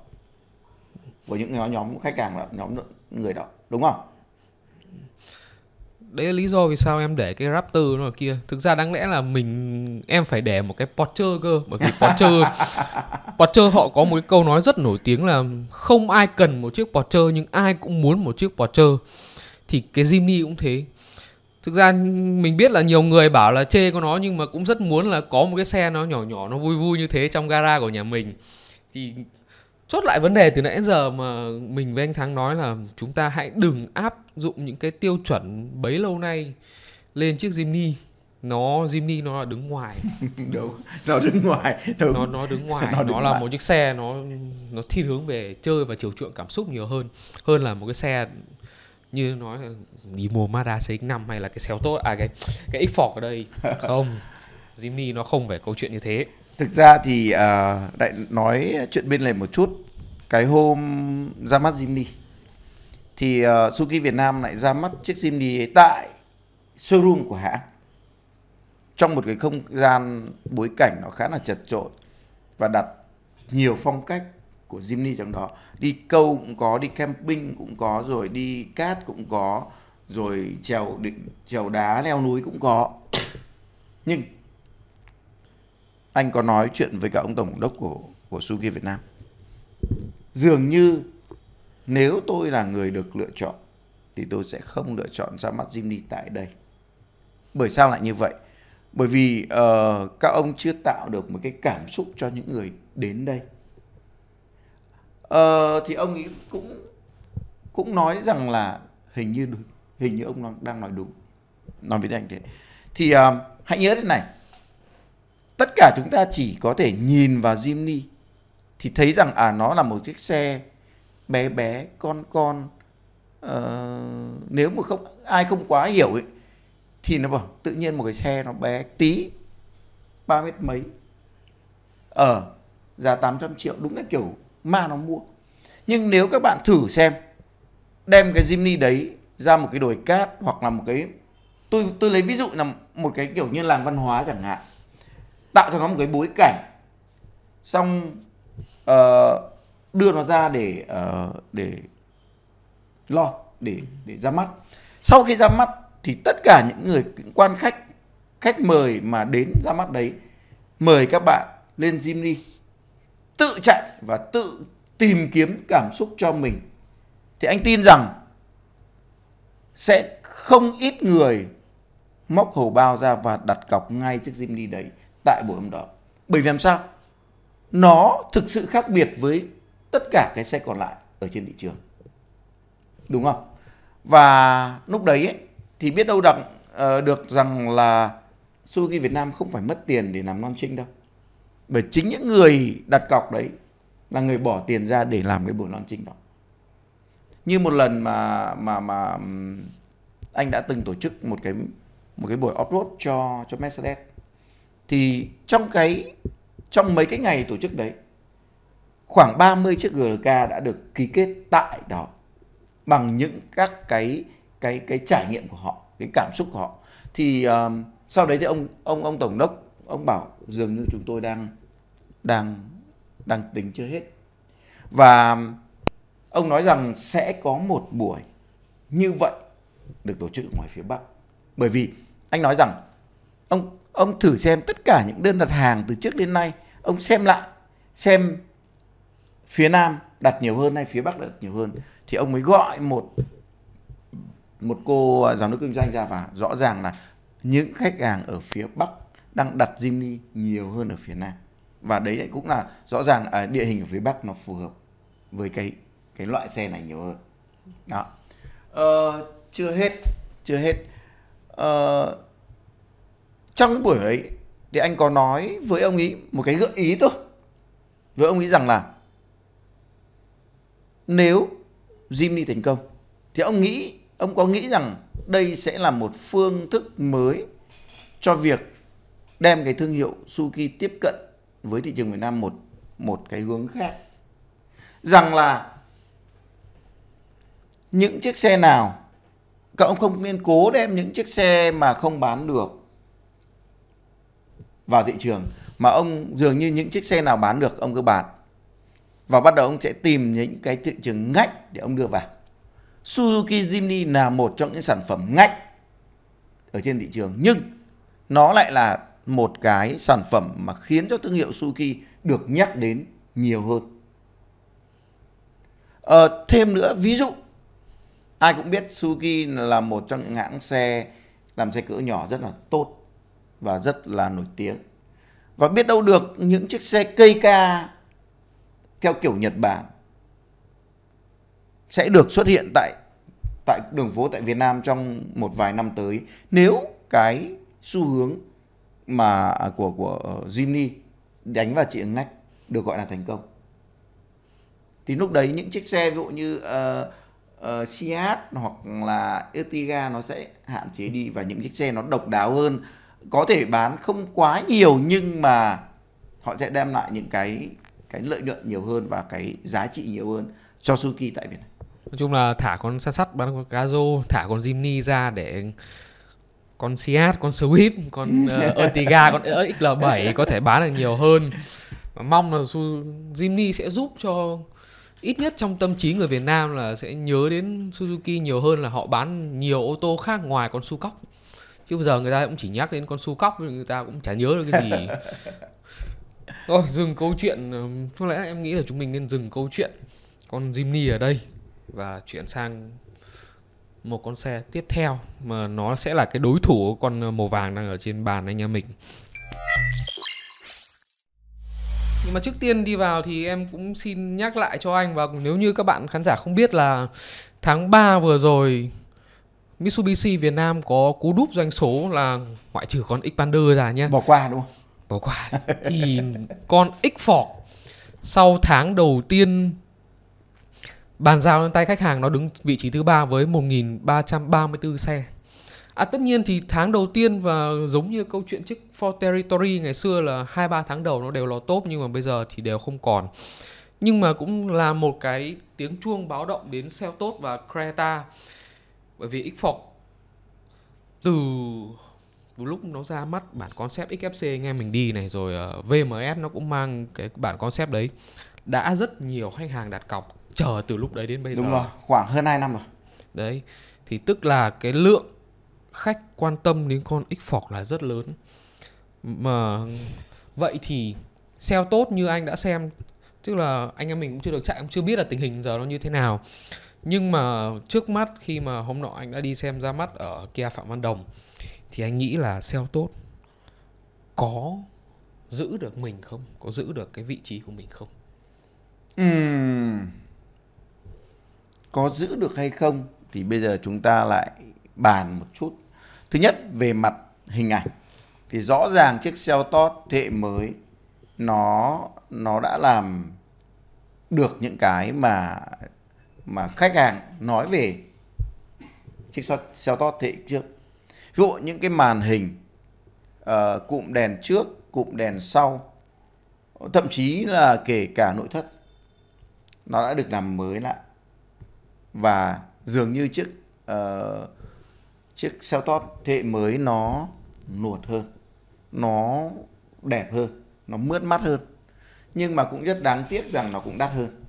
của những nhóm nhóm khách hàng đó, nhóm người đó đúng không? Đấy là lý do vì sao em để cái Raptor nó ở kia. Thực ra đáng lẽ là mình em phải để một cái Porsche cơ bởi vì Porsche Porsche họ có một cái câu nói rất nổi tiếng là không ai cần một chiếc Porsche nhưng ai cũng muốn một chiếc Porsche. Thì cái Jimny cũng thế. Thực ra mình biết là nhiều người bảo là chê có nó nhưng mà cũng rất muốn là có một cái xe nó nhỏ nhỏ nó vui vui như thế trong gara của nhà mình. Thì chốt lại vấn đề từ nãy giờ mà mình với anh Thắng nói là chúng ta hãy đừng áp dụng những cái tiêu chuẩn bấy lâu nay lên chiếc Jimny. Nó Jimny nó là đứng ngoài. Đúng nó đứng ngoài đúng. nó nó đứng ngoài Nó nó, đứng là ngoài. một chiếc xe nó nó thiên hướng về chơi và chiều chuộng cảm xúc nhiều hơn hơn là một cái xe như nói đi mua Mazda CX-5 hay là cái xéo tốt à cái cái X-Force ở đây. Không Jimny nó không phải câu chuyện như thế thực ra thì uh, đại nói chuyện bên lề một chút cái hôm ra mắt Jimny. Thì uh, Suzuki Việt Nam lại ra mắt chiếc Jimny ấy tại showroom của hãng. Trong một cái không gian bối cảnh nó khá là chật chội và đặt nhiều phong cách của Jimny trong đó. Đi câu cũng có đi camping cũng có rồi đi cát cũng có rồi trèo định trèo đá leo núi cũng có. Nhưng anh có nói chuyện với cả ông tổng đốc của của Suzuki Việt Nam. Dường như nếu tôi là người được lựa chọn thì tôi sẽ không lựa chọn ra mắt Jimny tại đây. Bởi sao lại như vậy? Bởi vì uh, các ông chưa tạo được một cái cảm xúc cho những người đến đây. Uh, thì ông ấy cũng cũng nói rằng là hình như hình như ông đang nói đúng. Nói với anh thế. Thì uh, hãy nhớ thế này tất cả chúng ta chỉ có thể nhìn vào Jimny thì thấy rằng à nó là một chiếc xe bé bé con con uh, nếu mà không ai không quá hiểu ấy thì nó bảo tự nhiên một cái xe nó bé tí ba mét mấy ở ờ, giá 800 triệu đúng là kiểu ma nó mua. Nhưng nếu các bạn thử xem đem cái Jimny đấy ra một cái đồi cát hoặc là một cái tôi tôi lấy ví dụ là một cái kiểu như làng văn hóa chẳng hạn tạo cho nó một cái bối cảnh. Xong uh, đưa nó ra để uh, để lo để để ra mắt. Sau khi ra mắt thì tất cả những người quan khách khách mời mà đến ra mắt đấy mời các bạn lên Jimny tự chạy và tự tìm kiếm cảm xúc cho mình. Thì anh tin rằng sẽ không ít người móc hầu bao ra và đặt cọc ngay chiếc Jimny đấy tại buổi hôm đó. Bởi vì làm sao? Nó thực sự khác biệt với tất cả cái xe còn lại ở trên thị trường. Đúng không? Và lúc đấy ấy, thì biết đâu đặng uh, ờ, được rằng là Suzuki Việt Nam không phải mất tiền để làm launching đâu. Bởi chính những người đặt cọc đấy là người bỏ tiền ra để làm cái buổi launching đó. Như một lần mà mà mà anh đã từng tổ chức một cái một cái buổi off-road cho cho Mercedes. Thì trong cái trong mấy cái ngày tổ chức đấy khoảng 30 chiếc GLK đã được ký kết tại đó bằng những các cái cái cái trải nghiệm của họ, cái cảm xúc của họ. Thì um, sau đấy thì ông ông ông tổng đốc ông bảo dường như chúng tôi đang đang đang tính chưa hết và ông nói rằng sẽ có một buổi như vậy được tổ chức ở ngoài phía bắc bởi vì anh nói rằng ông ông thử xem tất cả những đơn đặt hàng từ trước đến nay ông xem lại xem phía nam đặt nhiều hơn hay phía bắc đặt nhiều hơn thì ông mới gọi một một cô giám đốc kinh doanh ra và rõ ràng là những khách hàng ở phía bắc đang đặt Jimny nhiều hơn ở phía nam. Và đấy cũng là rõ ràng ở địa hình ở phía bắc nó phù hợp với cái cái loại xe này nhiều hơn. Đó. Ờ, chưa hết chưa hết. Ờ, trong buổi ấy thì anh có nói với ông ấy một cái gợi ý thôi. Với ông ấy rằng là nếu Jimny thành công thì ông nghĩ, ông có nghĩ rằng đây sẽ là một phương thức mới cho việc đem cái thương hiệu Suzuki tiếp cận với thị trường Việt Nam một một cái hướng khác? Rằng là những chiếc xe nào các ông không nên cố đem những chiếc xe mà không bán được vào thị trường mà ông dường như những chiếc xe nào bán được ông cứ bán. Và bắt đầu ông sẽ tìm những cái thị trường ngách để ông đưa vào. Suzuki Jimny là một trong những sản phẩm ngách ở trên thị trường nhưng nó lại là một cái sản phẩm mà khiến cho thương hiệu Suzuki được nhắc đến nhiều hơn. à, thêm nữa, ví dụ ai cũng biết Suzuki là một trong những hãng xe làm xe cỡ nhỏ rất là tốt và rất là nổi tiếng. Và biết đâu được những chiếc xe cây ca theo kiểu Nhật Bản sẽ được xuất hiện tại tại đường phố tại Việt Nam trong một vài năm tới nếu cái xu hướng mà à, của của ờ, Jimny đánh vào chị ứng nách được gọi là thành công thì lúc đấy những chiếc xe ví dụ như uh, uh, Seat hoặc là Ertiga nó sẽ hạn chế đi và những chiếc xe nó độc đáo hơn có thể bán không quá nhiều nhưng mà họ sẽ đem lại những cái cái lợi nhuận nhiều hơn và cái giá trị nhiều hơn cho Suzuki tại Việt Nam. Nói chung là thả con xe sắt bán con rô, thả con Jimny ra để con Seat, con Swift, con uh, Ertiga, con XL7 có thể bán được nhiều hơn. Và mong là Jimny sẽ giúp cho ít nhất trong tâm trí người Việt Nam là sẽ nhớ đến Suzuki nhiều hơn là họ bán nhiều ô tô khác ngoài con su cóc. Chứ bây giờ người ta cũng chỉ nhắc đến con su cóc người ta cũng chả nhớ được cái gì. Rồi dừng câu chuyện Có lẽ em nghĩ là chúng mình nên dừng câu chuyện Con Jimny ở đây Và chuyển sang một con xe tiếp theo mà nó sẽ là cái đối thủ của con màu vàng đang ở trên bàn anh em mình nhưng mà trước tiên đi vào thì em cũng xin nhắc lại cho anh và nếu như các bạn khán giả không biết là tháng 3 vừa rồi Mitsubishi Việt Nam có cú đúp doanh số là ngoại trừ con Xpander ra nhé. Bỏ qua đúng không? Bỏ qua. Thì con X Ford sau tháng đầu tiên bàn giao lên tay khách hàng nó đứng vị trí thứ ba với 1.334 xe. À tất nhiên thì tháng đầu tiên và giống như câu chuyện trước For Territory ngày xưa là hai ba tháng đầu nó đều là top nhưng mà bây giờ thì đều không còn. Nhưng mà cũng là một cái tiếng chuông báo động đến Celtos và Creta. Bởi vì Xfork từ lúc nó ra mắt bản concept XFC anh em mình đi này rồi uh, VMS nó cũng mang cái bản concept đấy đã rất nhiều khách hàng đặt cọc chờ từ lúc đấy đến bây Đúng giờ. rồi, khoảng hơn 2 năm rồi. đấy thì tức là cái lượng khách quan tâm đến con Xfork là rất lớn. Mà vậy thì sale tốt như anh đã xem tức là anh em mình cũng chưa được chạy cũng chưa biết là tình hình giờ nó như thế nào nhưng mà trước mắt khi mà hôm nọ anh đã đi xem ra mắt ở Kia Phạm Văn Đồng, thì anh nghĩ là sale tốt có giữ được mình không có giữ được cái vị trí của mình không uhm. Có giữ được hay không thì bây giờ chúng ta lại bàn một chút. Thứ nhất, về mặt hình ảnh, thì rõ ràng chiếc Seltos thế hệ mới, nó nó đã làm được những cái mà mà khách hàng nói về chiếc Seltos thế hệ trước. Ví dụ những cái màn hình uh, cụm đèn trước, cụm đèn sau, thậm chí là kể cả nội thất nó đã được làm mới lại. Và dường như chiếc uh, chiếc Seltos thế hệ mới nó nuột hơn nó đẹp hơn nó mướt mắt hơn. Nhưng mà cũng rất đáng tiếc rằng nó cũng đắt hơn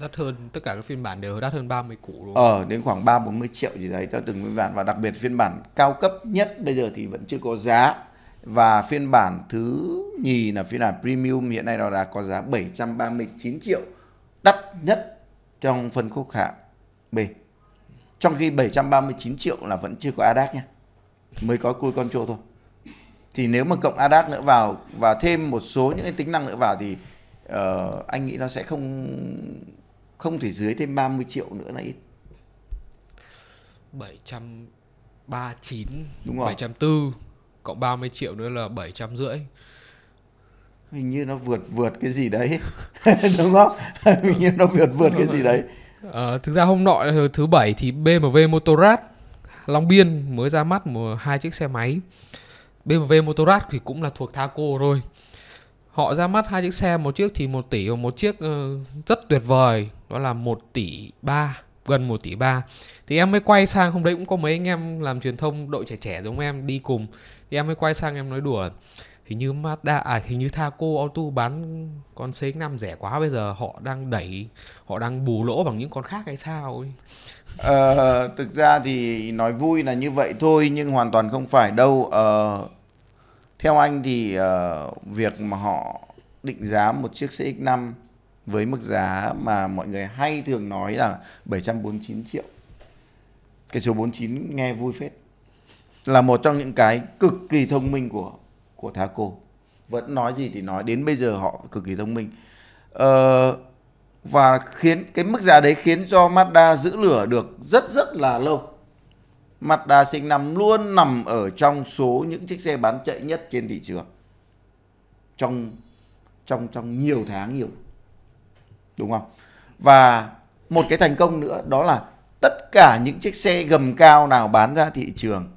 đắt hơn tất cả các phiên bản đều đắt hơn 30 củ đúng không? ở đến khoảng 3 40 triệu gì đấy cho từng phiên bản và đặc biệt phiên bản cao cấp nhất bây giờ thì vẫn chưa có giá. Và phiên bản thứ nhì là phiên bản premium hiện nay nó đã có giá 739 triệu. Đắt nhất trong phân khúc hạng B. Trong khi 739 triệu là vẫn chưa có ADAS nha. Mới có cool control thôi. Thì nếu mà cộng ADAS nữa vào và thêm một số những cái tính năng nữa vào thì uh, anh nghĩ nó sẽ không không thể dưới thêm 30 triệu nữa là ít 739 Đúng rồi. 740 cộng 30 triệu nữa là 750 hình như nó vượt vượt cái gì đấy đúng không hình như nó vượt vượt cái gì đấy Ờ, thực ra hôm nọ thứ bảy thì BMW Motorrad Long Biên mới ra mắt một hai chiếc xe máy. BMW Motorrad thì cũng là thuộc Thaco rồi. Họ ra mắt hai chiếc xe, một chiếc thì 1 tỷ và một chiếc ờ, rất tuyệt vời, đó là 1 tỷ 3, gần 1 tỷ 3. Thì em mới quay sang hôm đấy cũng có mấy anh em làm truyền thông đội trẻ trẻ giống em đi cùng. Thì em mới quay sang em nói đùa hình như Mazda à hình như Thaco Auto bán con CX-5 rẻ quá bây giờ họ đang đẩy họ đang bù lỗ bằng những con khác hay sao ấy. Ờ, thực ra thì nói vui là như vậy thôi nhưng hoàn toàn không phải đâu. Ờ, theo anh thì uh, việc mà họ định giá một chiếc CX-5 với mức giá mà mọi người hay thường nói là 749 triệu. Cái số 49 nghe vui phết. Là một trong những cái cực kỳ thông minh của của Thaco. Vẫn nói gì thì nói đến bây giờ họ cực kỳ thông minh. Ờ, và khiến cái mức giá đấy khiến cho Mazda giữ lửa được rất rất là lâu. Mazda sinh năm luôn nằm ở trong số những chiếc xe bán chạy nhất trên thị trường. Trong trong trong nhiều tháng nhiều. Đúng không? Và một cái thành công nữa đó là tất cả những chiếc xe gầm cao nào bán ra thị trường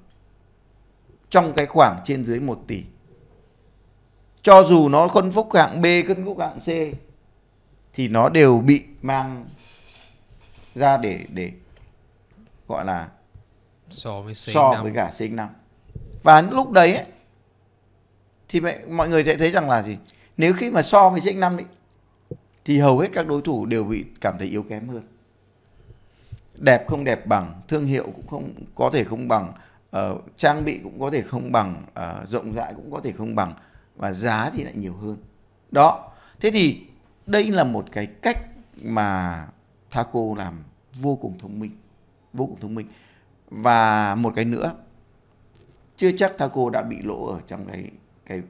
trong cái khoảng trên dưới 1 tỷ. Cho dù nó phân khúc hạng B, phân khúc hạng C thì nó đều bị mang ra để để gọi là so với C5. so với cả CX5. Và lúc đấy ấy, thì mọi người sẽ thấy rằng là gì? Nếu khi mà so với CX5 ấy, thì hầu hết các đối thủ đều bị cảm thấy yếu kém hơn. Đẹp không đẹp bằng, thương hiệu cũng không có thể không bằng, uh, trang bị cũng có thể không bằng, uh, rộng rãi cũng có thể không bằng và giá thì lại nhiều hơn. Đó. Thế thì đây là một cái cách mà Thaco làm vô cùng thông minh, vô cùng thông minh. Và một cái nữa, chưa chắc Thaco đã bị lỗ ở trong cái cái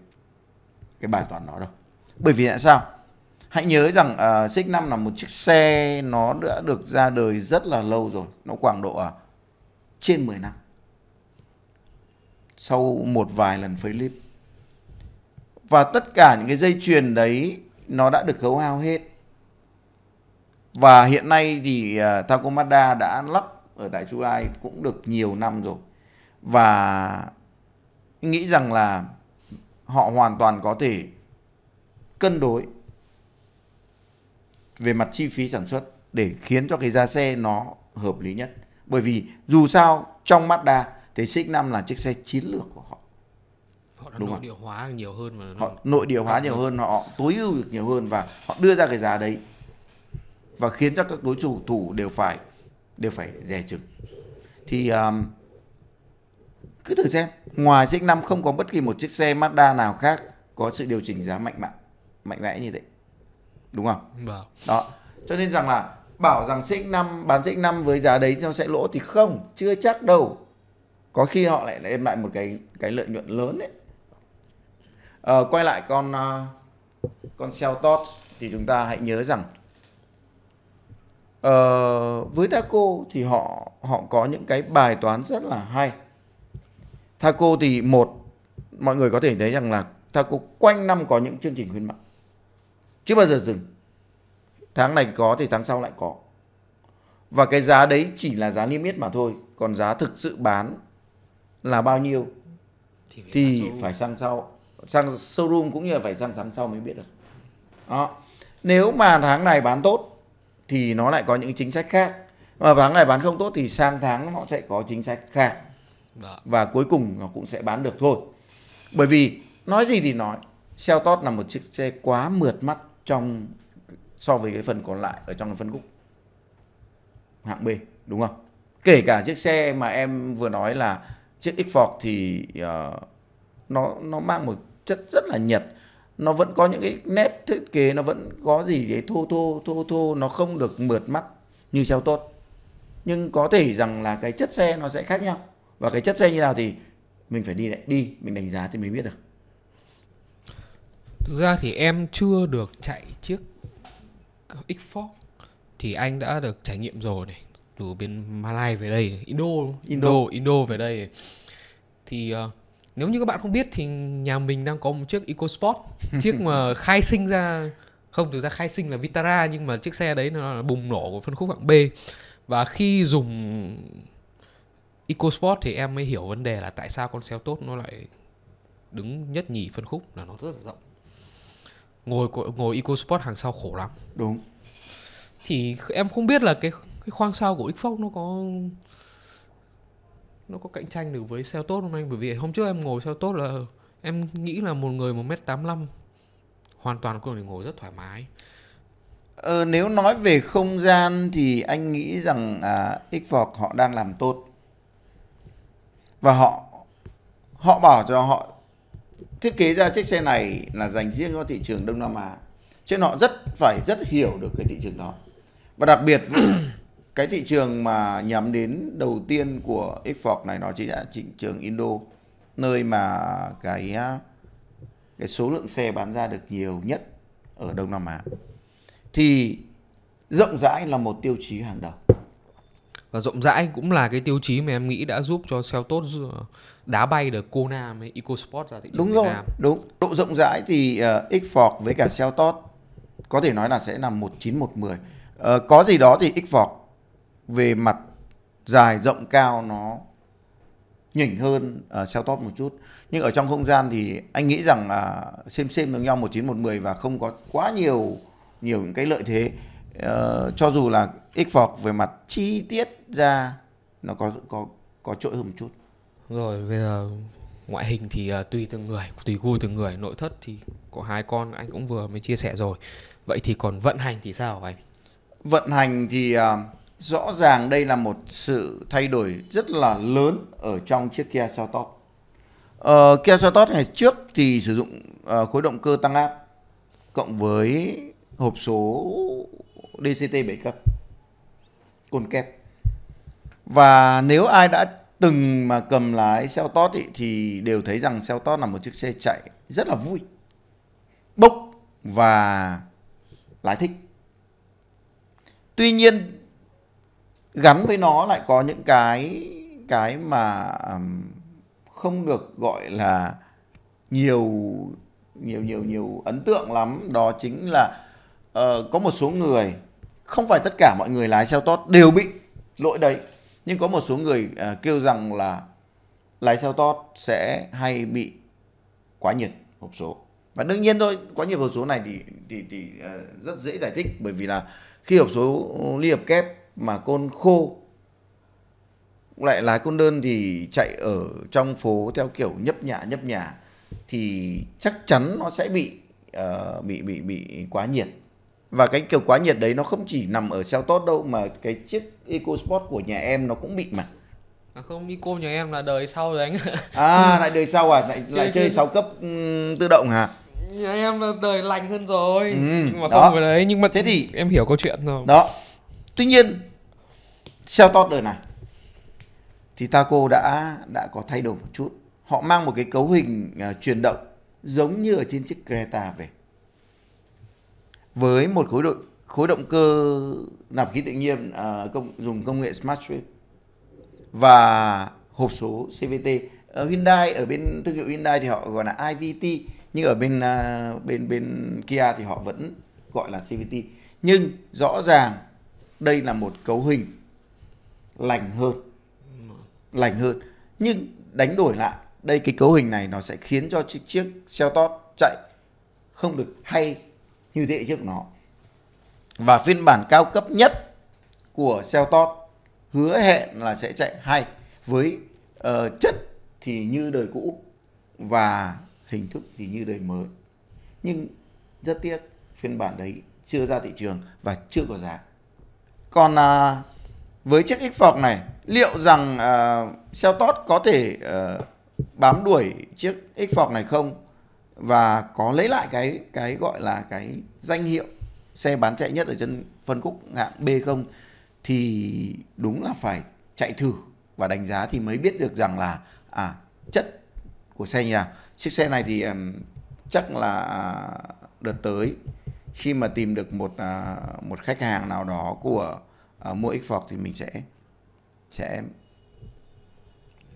cái bài toán đó đâu. Bởi vì tại sao? Hãy nhớ rằng à, uh, CX-5 là một chiếc xe nó đã được ra đời rất là lâu rồi, nó khoảng độ uh, trên 10 năm. Sau một vài lần facelift. Và tất cả những cái dây chuyền đấy nó đã được khấu hao hết. và hiện nay thì à, uh, Taco Mazda đã lắp ở tại Chu Lai cũng được nhiều năm rồi và nghĩ rằng là họ hoàn toàn có thể cân đối về mặt chi phí sản xuất để khiến cho cái giá xe nó hợp lý nhất. Bởi vì dù sao trong Mazda thì X5 là chiếc xe chiến lược của họ. Họ đã Đúng nội không? địa hóa nhiều hơn mà họ nội địa hóa nhiều hơn, họ tối ưu được nhiều hơn và họ đưa ra cái giá đấy và khiến cho các đối chủ thủ đều phải đều phải dè chừng. Thì um, cứ thử xem, ngoài X5 không có bất kỳ một chiếc xe Mazda nào khác có sự điều chỉnh giá mạnh mẽ mạnh mẽ như thế. Đúng không? Vâng. Đó. Cho nên rằng là bảo rằng CX5 bán CX5 với giá đấy nó sẽ lỗ thì không, chưa chắc đâu. Có khi họ lại đem lại một cái cái lợi nhuận lớn đấy. À, quay lại con uh, con Seltos thì chúng ta hãy nhớ rằng uh, với Taco thì họ họ có những cái bài toán rất là hay. Taco thì một mọi người có thể thấy rằng là Taco quanh năm có những chương trình khuyến mại. Chưa bao giờ dừng. Tháng này có thì tháng sau lại có. Và cái giá đấy chỉ là giá niêm yết mà thôi. Còn giá thực sự bán là bao nhiêu thì phải, thì phải sang sau. Sang showroom cũng như là phải sang tháng sau mới biết được. Đó. Nếu mà tháng này bán tốt thì nó lại có những chính sách khác. Mà tháng này bán không tốt thì sang tháng nó sẽ có chính sách khác. Và cuối cùng nó cũng sẽ bán được thôi. Bởi vì nói gì thì nói. Seltos là một chiếc xe quá mượt mắt trong so với cái phần còn lại ở trong cái phân khúc hạng B đúng không? Kể cả chiếc xe mà em vừa nói là chiếc X-Force thì uh, nó nó mang một chất rất là nhật. Nó vẫn có những cái nét thiết kế nó vẫn có gì đấy thô thô thô thô nó không được mượt mắt như treo tốt. Nhưng có thể rằng là cái chất xe nó sẽ khác nhau. Và cái chất xe như nào thì mình phải đi lại đi mình đánh giá thì mới biết được thực ra thì em chưa được chạy chiếc X Force thì anh đã được trải nghiệm rồi này. Từ bên Malai về đây Indo Indo. Indo về đây. Thì uh, nếu như các bạn không biết thì nhà mình đang có một chiếc EcoSport. Chiếc mà khai sinh ra không thực ra khai sinh là Vitara nhưng mà chiếc xe đấy nó là bùng nổ của phân khúc hạng B. Và khi dùng EcoSport thì em mới hiểu vấn đề là tại sao con xe tốt nó lại đứng nhất nhì phân khúc là nó rất là rộng ngồi ngồi EcoSport hàng sau khổ lắm. Đúng. Thì em không biết là cái cái khoang sau của Xbox nó có nó có cạnh tranh được với xe tốt không anh? Bởi vì hôm trước em ngồi xe tốt là em nghĩ là một người một mét tám hoàn toàn có thể ngồi rất thoải mái. Ờ, nếu nói về không gian thì anh nghĩ rằng à, Xbox họ đang làm tốt. Và họ họ bảo cho họ thiết kế ra chiếc xe này là dành riêng cho thị trường Đông Nam Á. Cho nên họ rất phải rất hiểu được cái thị trường đó. Và đặc biệt cái thị trường mà nhắm đến đầu tiên của Xfork này nó chính là thị trường Indo nơi mà cái cái số lượng xe bán ra được nhiều nhất ở Đông Nam Á. Thì rộng rãi là một tiêu chí hàng đầu và rộng rãi cũng là cái tiêu chí mà em nghĩ đã giúp cho xe tốt đá bay được Kona với EcoSport ra thị trường đúng Việt rồi, Nam. Đúng Độ rộng rãi thì uh, X-Force với cả Seltos có thể nói là sẽ nằm 19 một 10. Uh, có gì đó thì X-Force về mặt dài rộng cao nó nhỉnh hơn uh, Seltos một chút. Nhưng ở trong không gian thì anh nghĩ rằng uh, xem xem được nhau 19 một 10 và không có quá nhiều nhiều những cái lợi thế. Uh, cho dù là X-Force về mặt chi tiết ra nó có có có trội hơn một chút. Rồi bây giờ ngoại hình thì uh, tùy từng người tùy gu từng người. Nội thất thì có hai con anh cũng vừa mới chia sẻ rồi. Vậy thì còn vận hành thì sao anh? Vận hành thì uh, rõ ràng đây là một sự thay đổi rất là lớn ở trong chiếc Kia Seltos uh, Kia Seltos ngày trước thì sử dụng uh, khối động cơ tăng áp cộng với hộp số DCT 7 cấp. Côn kép. Và nếu ai đã từng mà cầm lái xe tốt ý, thì đều thấy rằng xe tốt là một chiếc xe chạy rất là vui bốc và lái thích. Tuy nhiên gắn với nó lại có những cái cái mà không được gọi là nhiều nhiều nhiều nhiều ấn tượng lắm. Đó chính là uh, có một số người không phải tất cả mọi người lái xe tốt đều bị lỗi đấy. Nhưng có một số người uh, kêu rằng là lái xe tốt sẽ hay bị quá nhiệt hộp số. Và đương nhiên thôi quá nhiệt hộp số này thì thì thì uh, rất dễ giải thích. Bởi vì là khi hộp số ly hợp kép mà côn khô lại lái côn đơn thì chạy ở trong phố theo kiểu nhấp nhả nhấp nhả thì chắc chắn nó sẽ bị uh, bị bị bị quá nhiệt và cái kiểu quá nhiệt đấy nó không chỉ nằm ở xeo tốt đâu mà cái chiếc EcoSport của nhà em nó cũng bị mà. À không Eco nhà em là đời sau rồi anh à lại đời sau à? Lại lại chơi 6 cấp um, tự động hả? Nhà em là đời lành hơn rồi. Ừ, nhưng mà đó. không phải đấy nhưng mà Thế thì- em hiểu câu chuyện rồi. Đó. Tuy nhiên xeo tốt đời này thì Taco đã đã có thay đổi một chút. Họ mang một cái cấu hình à, chuyển động giống như ở trên chiếc Creta về với một khối động khối động cơ nạp khí tự nhiên à, công, dùng công nghệ Smart Street và hộp số CVT ở Hyundai ở bên thương hiệu Hyundai thì họ gọi là IVT nhưng ở bên à, bên bên Kia thì họ vẫn gọi là CVT nhưng rõ ràng đây là một cấu hình lành hơn lành hơn. Nhưng đánh đổi lại đây cái cấu hình này nó sẽ khiến cho chiếc chiếc Seltos chạy không được hay như thế trước nó. Và phiên bản cao cấp nhất của Seltos hứa hẹn là sẽ chạy hay với uh, chất thì như đời cũ và hình thức thì như đời mới. Nhưng rất tiếc phiên bản đấy chưa ra thị trường và chưa có giá. Còn uh, với chiếc X-Force này liệu rằng à, uh, Seltos có thể uh, bám đuổi chiếc X-Force này không? Và có lấy lại cái cái gọi là cái danh hiệu xe bán chạy nhất ở trên phân khúc hạng B không thì đúng là phải chạy thử và đánh giá thì mới biết được rằng là à chất của xe như nào. Chiếc xe này thì ừm, chắc là à, đợt tới khi mà tìm được một à, một khách hàng nào đó của à, mua X-Force thì mình sẽ sẽ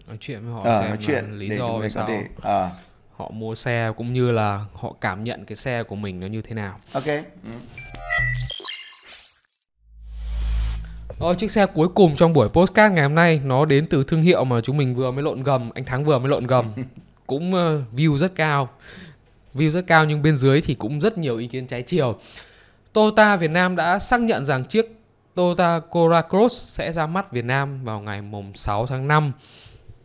nói chuyện với họ ờ, xem nói chuyện lý để do chúng ta có sao. thể ờ, họ mua xe cũng như là họ cảm nhận cái xe của mình nó như thế nào ok ừ. Chiếc xe cuối cùng trong buổi postcard ngày hôm nay nó đến từ thương hiệu mà chúng mình vừa mới lộn gầm, anh Thắng vừa mới lộn gầm. cũng ờ, view rất cao. View rất cao nhưng bên dưới thì cũng rất nhiều ý kiến trái chiều. Toyota Việt Nam đã xác nhận rằng chiếc Toyota Corolla Cross sẽ ra mắt Việt Nam vào ngày mùng 6 tháng 5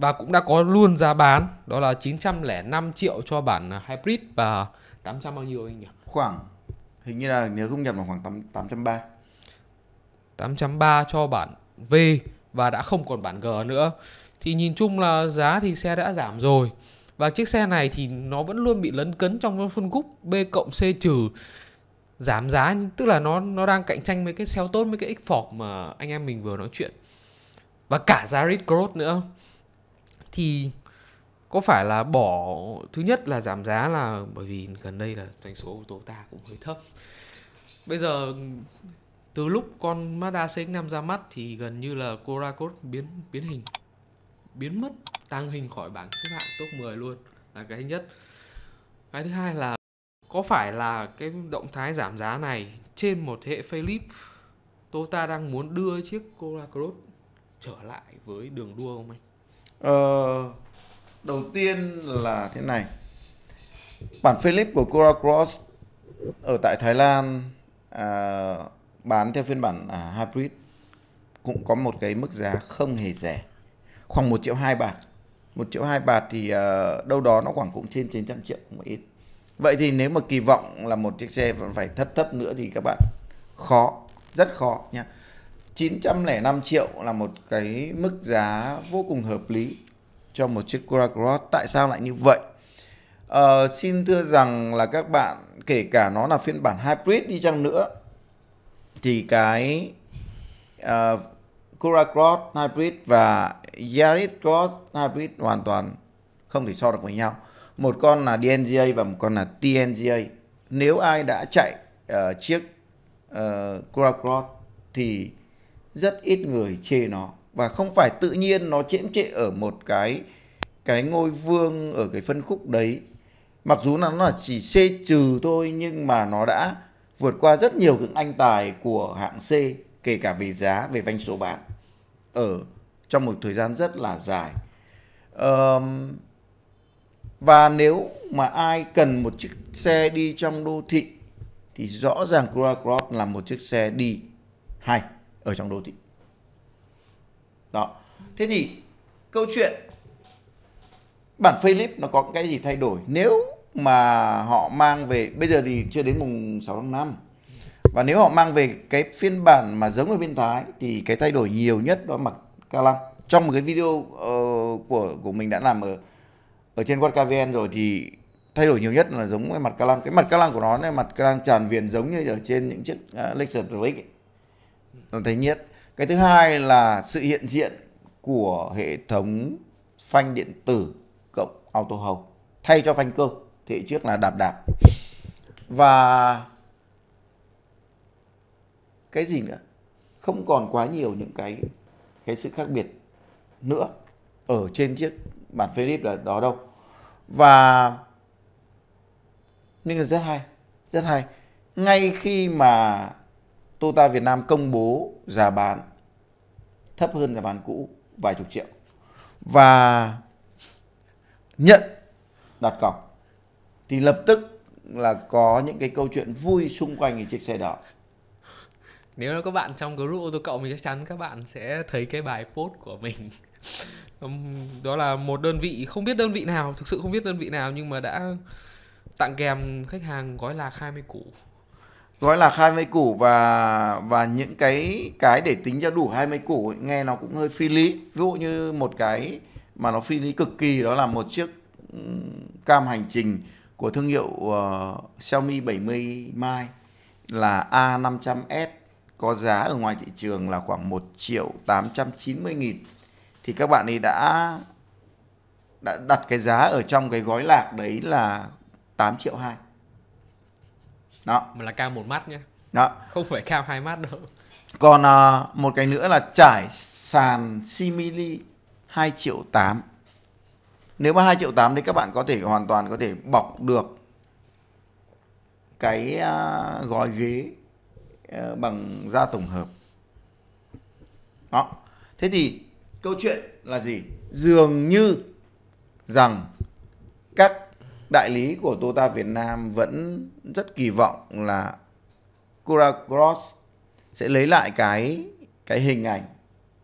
và cũng đã có luôn giá bán đó là 905 triệu cho bản hybrid và 800 bao nhiêu anh nhỉ? khoảng hình như là nhớ không nhầm là khoảng tám tám trăm ba 830 cho bản V và đã không còn bản G nữa. Thì nhìn chung là giá thì xe đã giảm rồi. Và chiếc xe này thì nó vẫn luôn bị lấn cấn trong phân khúc B cộng C trừ giảm giá tức là nó nó đang cạnh tranh với cái xeo tốt với cái X-Force mà anh em mình vừa nói chuyện. Và cả giá Red Cross nữa. Thì có phải là bỏ, thứ nhất là giảm giá là bởi vì gần đây là doanh số của Toyota cũng hơi thấp. Bây giờ, từ lúc con Mazda CX-5 ra mắt thì gần như là Corolla Cross biến biến hình, biến mất, tăng hình khỏi bảng xếp hạng top 10 luôn, là cái thứ nhất cái thứ hai là có phải là cái động thái giảm giá này trên một thế hệ Philip Toyota đang muốn đưa chiếc Corolla Cross trở lại với đường đua không anh? Ờ, đầu tiên là thế này. Bản Philip của Corolla Cross ở tại Thái Lan à, bán theo phiên bản à, hybrid cũng có một cái mức giá không hề rẻ. Khoảng 1 triệu 2 bạt. 1 triệu 2 bạt thì à, đâu đó nó khoảng cũng trên 900 triệu một ít. Vậy thì nếu mà kỳ vọng là một chiếc xe vẫn phải thấp thấp nữa thì các bạn khó rất khó nha 905 triệu là một cái mức giá vô cùng hợp lý cho một chiếc Cora Cross. Tại sao lại như vậy? Ờ, xin thưa rằng là các bạn kể cả nó là phiên bản hybrid đi chăng nữa thì cái ờ, uh, Cora Cross hybrid và Yaris Cross hybrid hoàn toàn không thể so được với nhau. Một con là DNGA và một con là TNGA. Nếu ai đã chạy uh, chiếc ờ, uh, Cora Cross thì rất ít người chê nó. Và không phải tự nhiên nó chiếm trệ ở một cái cái ngôi vương ở cái phân khúc đấy. Mặc dù là nó là chỉ C trừ thôi nhưng mà nó đã vượt qua rất nhiều những anh tài của hạng C kể cả về giá về doanh số bán ở trong một thời gian rất là dài. Um, và nếu mà ai cần một chiếc xe đi trong đô thị thì rõ ràng Cura Cross là một chiếc xe đi hay ở trong đô thị. Đó. Thế thì câu chuyện bản Philip nó có cái gì thay đổi? Nếu mà họ mang về bây giờ thì chưa đến mùng 6 tháng 5 và nếu họ mang về cái phiên bản mà giống ở bên Thái thì cái thay đổi nhiều nhất đó mặc ca lăng. Trong một cái video uh, của của mình đã làm ở ở trên quad KVN rồi thì thay đổi nhiều nhất là giống cái mặt ca lăng. Cái mặt ca lăng của nó là mặt ca lăng tràn viền giống như ở trên những chiếc uh, Lexus RX ấy nó thấy nhất cái thứ hai là sự hiện diện của hệ thống phanh điện tử cộng auto hold thay cho phanh cơ, thì trước là đạp đạp. Và cái gì nữa? Không còn quá nhiều những cái cái sự khác biệt nữa ở trên chiếc bản Philip là đó đâu. Và nhưng là rất hay rất hay ngay khi mà Toyota Việt Nam công bố giá bán thấp hơn giá bán cũ vài chục triệu. Và nhận đặt cọc. Thì lập tức là có những cái câu chuyện vui xung quanh cái chiếc xe đó. Nếu là các bạn trong group ô tô cộng thì chắc chắn các bạn sẽ thấy cái bài post của mình. Đó là một đơn vị, không biết đơn vị nào, thực sự không biết đơn vị nào nhưng mà đã tặng kèm khách hàng gói lạc 20 củ. Gọi là 20 củ và và những cái cái để tính cho đủ 20 củ nghe nó cũng hơi phi lý. Ví dụ như một cái mà nó phi lý cực kỳ đó là một chiếc cam hành trình của thương hiệu uh, Xiaomi 70 Mai là A500S có giá ở ngoài thị trường là khoảng 1 triệu 890 nghìn. Thì các bạn ấy đã đã đặt cái giá ở trong cái gói lạc đấy là 8 triệu 2 đó. Mà là cam một mắt nhé đó. Không phải cam hai mắt đâu. Còn uh, một cái nữa là trải sàn simili 2 triệu 8 nếu mà 2 triệu 8 thì các bạn có thể hoàn toàn có thể bọc được cái uh, gói ghế uh, bằng da tổng hợp. Đó. Thế thì câu chuyện là gì? Dường như rằng các đại lý của Toyota Việt Nam vẫn rất kỳ vọng là Cura Cross sẽ lấy lại cái cái hình ảnh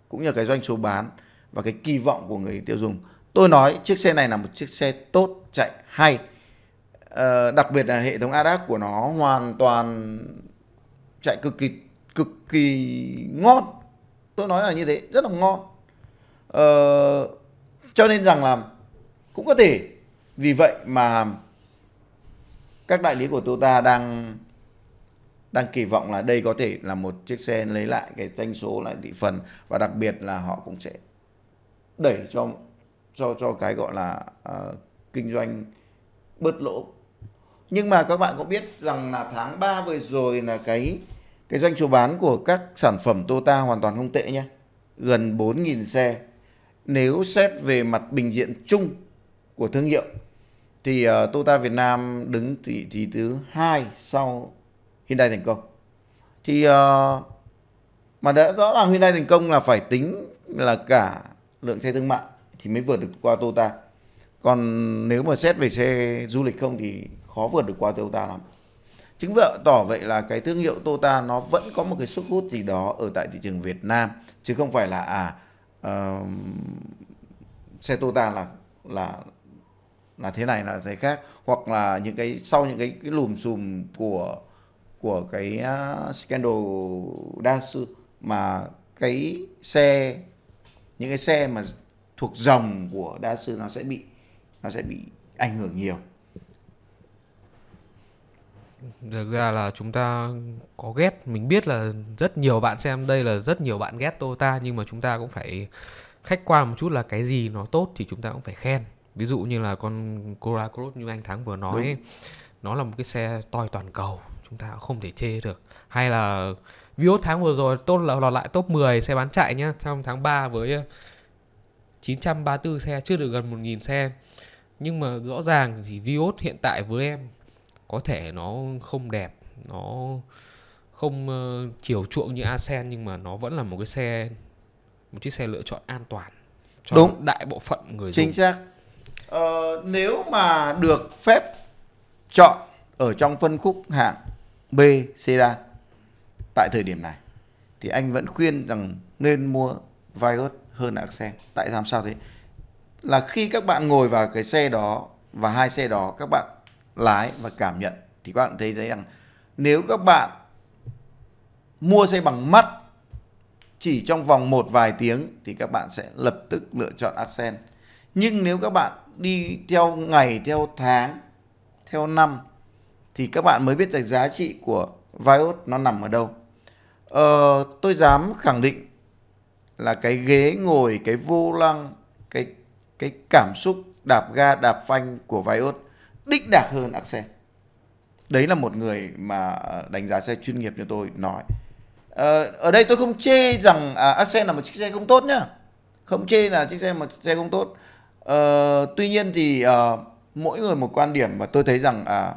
cũng như cái doanh số bán và cái kỳ vọng của người tiêu dùng. Tôi nói chiếc xe này là một chiếc xe tốt chạy hay. À, đặc biệt là hệ thống ADAS của nó hoàn toàn chạy cực kỳ cực kỳ ngon. Tôi nói là như thế, rất là ngon. À, cho nên rằng là cũng có thể vì vậy mà các đại lý của Toyota đang đang kỳ vọng là đây có thể là một chiếc xe lấy lại cái doanh số lại thị phần và đặc biệt là họ cũng sẽ đẩy cho cho cho cái gọi là uh, kinh doanh bớt lỗ. Nhưng mà các bạn cũng biết rằng là tháng 3 vừa rồi là cái cái doanh số bán của các sản phẩm Toyota hoàn toàn không tệ nhé. Gần 4.000 xe. Nếu xét về mặt bình diện chung của thương hiệu thì uh, Toyota Việt Nam đứng vị trí thứ hai sau Hyundai thành công. Thì uh, mà đã rõ ràng Hyundai thành công là phải tính là cả lượng xe thương mại thì mới vượt được qua Toyota. Còn nếu mà xét về xe du lịch không thì khó vượt được qua Toyota lắm. Chứng vợ tỏ vậy là cái thương hiệu Toyota nó vẫn có một cái sức hút gì đó ở tại thị trường Việt Nam chứ không phải là à uh, xe Toyota là là là thế này là thế khác. Hoặc là những cái sau những cái cái lùm xùm của của cái uh, scandal đa sư mà cái xe những cái xe mà thuộc dòng của đa sư nó sẽ bị nó sẽ bị ảnh hưởng nhiều. Thực ra là chúng ta có ghét mình biết là rất nhiều bạn xem đây là rất nhiều bạn ghét Toyota nhưng mà chúng ta cũng phải khách quan một chút là cái gì nó tốt thì chúng ta cũng phải khen ví dụ như là con Corolla Cross như anh Thắng vừa nói ấy, nó là một cái xe toi toàn cầu chúng ta không thể chê được hay là Vios tháng vừa rồi tốt là lọt lại top 10 xe bán chạy nhá trong tháng 3 với 934 ờ, xe chưa được gần 1.000 xe nhưng mà rõ ràng thì Vios hiện tại với em có thể nó không đẹp nó không uh, chiều chuộng như Ascend nhưng mà nó vẫn là một cái xe một chiếc xe lựa chọn an toàn cho Đúng. đại bộ phận người chính dùng. xác ờ, nếu mà được phép chọn ở trong phân khúc hạng B sedan tại thời điểm này thì anh vẫn khuyên rằng nên mua Vios hơn Accent tại sao sao thế là khi các bạn ngồi vào cái xe đó và hai xe đó các bạn lái và cảm nhận thì các bạn thấy thấy rằng nếu các bạn mua xe bằng mắt chỉ trong vòng một vài tiếng thì các bạn sẽ lập tức lựa chọn Accent. Nhưng nếu các bạn đi theo ngày, theo tháng, theo năm thì các bạn mới biết được giá trị của Vios nó nằm ở đâu. Ờ, tôi dám khẳng định là cái ghế ngồi, cái vô lăng, cái cái cảm xúc đạp ga, đạp phanh của Vios đích đạc hơn Accent. Đấy là một người mà ờ, đánh giá xe chuyên nghiệp như tôi nói. Ờ, ở đây tôi không chê rằng à, Accent là một chiếc xe không tốt nhá không chê là chiếc xe một xe không tốt Ờ, tuy nhiên thì uh, mỗi người một quan điểm và tôi thấy rằng à,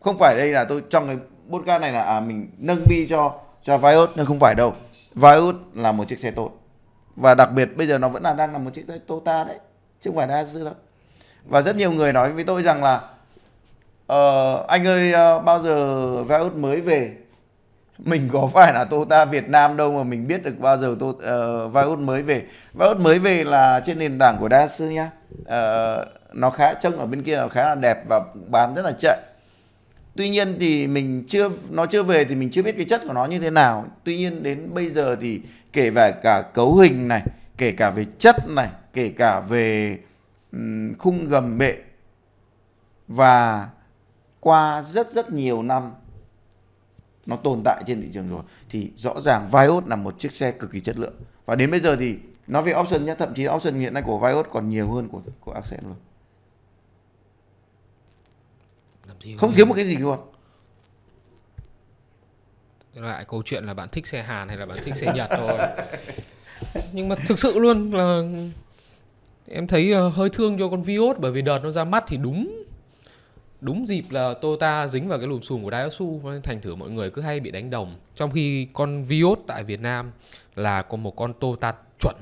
không phải đây là tôi trong cái podcast này là à, mình nâng bi cho cho Vios nhưng không phải đâu. Vios là một chiếc xe tốt. Và đặc biệt bây giờ nó vẫn là đang là một chiếc xe Toyota đấy chứ không phải là đâu. Và rất nhiều người nói với tôi rằng là uh, anh ơi uh, bao giờ Vios mới về? Mình có phải là Toyota Việt Nam đâu mà mình biết được bao giờ tôi uh, ờ, Vios mới về. Vios mới về là trên nền tảng của Daihatsu nhá. Uh, nó khá trông ở bên kia nó khá là đẹp và bán rất là chạy. Tuy nhiên thì mình chưa nó chưa về thì mình chưa biết cái chất của nó như thế nào. Tuy nhiên đến bây giờ thì kể về cả cấu hình này kể cả về chất này kể cả về um, khung gầm bệ và qua rất rất nhiều năm nó tồn tại trên thị trường rồi thì rõ ràng Vios là một chiếc xe cực kỳ chất lượng. Và đến bây giờ thì nói về option nhé thậm chí option hiện nay của Vios còn nhiều hơn của của Accent luôn. Không thiếu một cái gì luôn. Lại câu chuyện là bạn thích xe Hàn hay là bạn thích xe Nhật thôi. Nhưng mà thực sự luôn là em thấy ờ, hơi thương cho con Vios bởi vì đợt nó ra mắt thì đúng đúng dịp là Toyota dính vào cái lùm xùm của Daihatsu nên thành thử mọi người cứ hay bị đánh đồng. Trong khi con Vios tại Việt Nam là có một con Toyota chuẩn,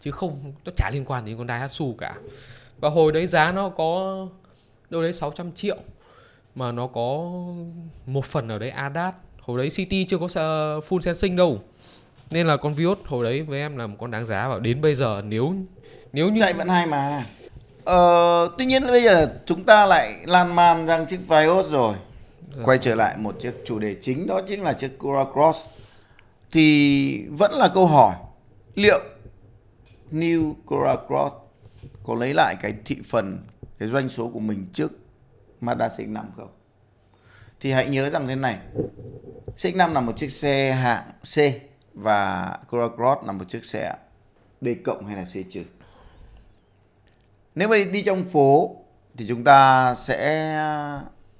chứ không, nó chả liên quan đến con Daihatsu cả. Và hồi đấy giá nó có đâu đấy 600 triệu, mà nó có một phần ở đấy ADAS hồi đấy City chưa có ờ, full sensing đâu. Nên là con Vios hồi đấy với em là một con đáng giá và đến bây giờ nếu nếu như chạy vẫn hay mà. Ờ, tuy nhiên bây giờ chúng ta lại lan man sang chiếc Vios rồi. Dạ. Quay trở lại một chiếc chủ đề chính đó chính là chiếc Cora Cross. Thì vẫn là câu hỏi liệu New Cora Cross có lấy lại cái thị phần, cái doanh số của mình trước Mazda CX-5 không? Thì hãy nhớ rằng thế này, CX-5 là một chiếc xe hạng C và Cora Cross là một chiếc xe D cộng hay là C trừ nếu mà đi trong phố thì chúng ta sẽ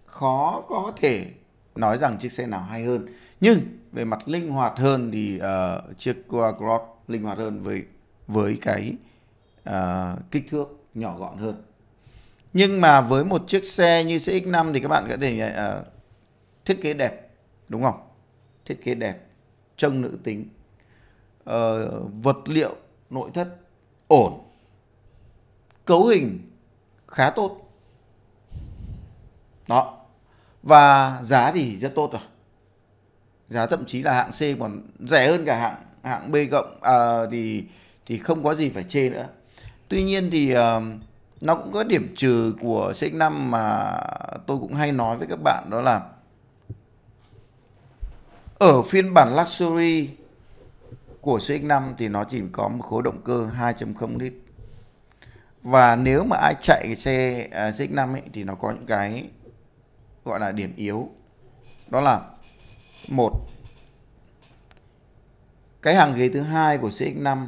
khó có thể nói rằng chiếc xe nào hay hơn. Nhưng về mặt linh hoạt hơn thì uh, chiếc Cross linh hoạt hơn với với cái uh, kích thước nhỏ gọn hơn. Nhưng mà với một chiếc xe như CX5 thì các bạn có thể uh, thiết kế đẹp đúng không? Thiết kế đẹp trông nữ tính. Uh, vật liệu nội thất ổn cấu hình khá tốt. Đó. Và giá thì rất tốt rồi. Giá thậm chí là hạng C còn rẻ hơn cả hạng hạng B cộng à, thì thì không có gì phải chê nữa. Tuy nhiên thì uh, nó cũng có điểm trừ của CX5 mà tôi cũng hay nói với các bạn đó là ở phiên bản luxury của CX5 thì nó chỉ có một khối động cơ 2.0 lít và nếu mà ai chạy cái xe à, uh, CX5 ấy thì nó có những cái gọi là điểm yếu. Đó là một cái hàng ghế thứ hai của CX5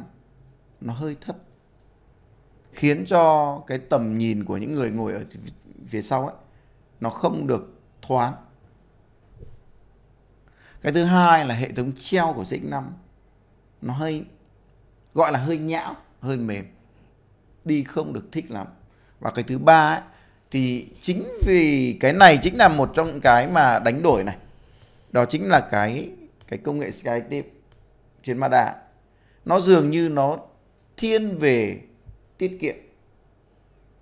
nó hơi thấp khiến cho cái tầm nhìn của những người ngồi ở phía sau ấy nó không được thoáng. Cái thứ hai là hệ thống treo của CX5 nó hơi gọi là hơi nhão hơi mềm đi không được thích lắm. Và cái thứ ba ấy, thì chính vì cái này chính là một trong cái mà đánh đổi này. Đó chính là cái cái công nghệ Skytip trên Mazda. Nó dường như nó thiên về tiết kiệm.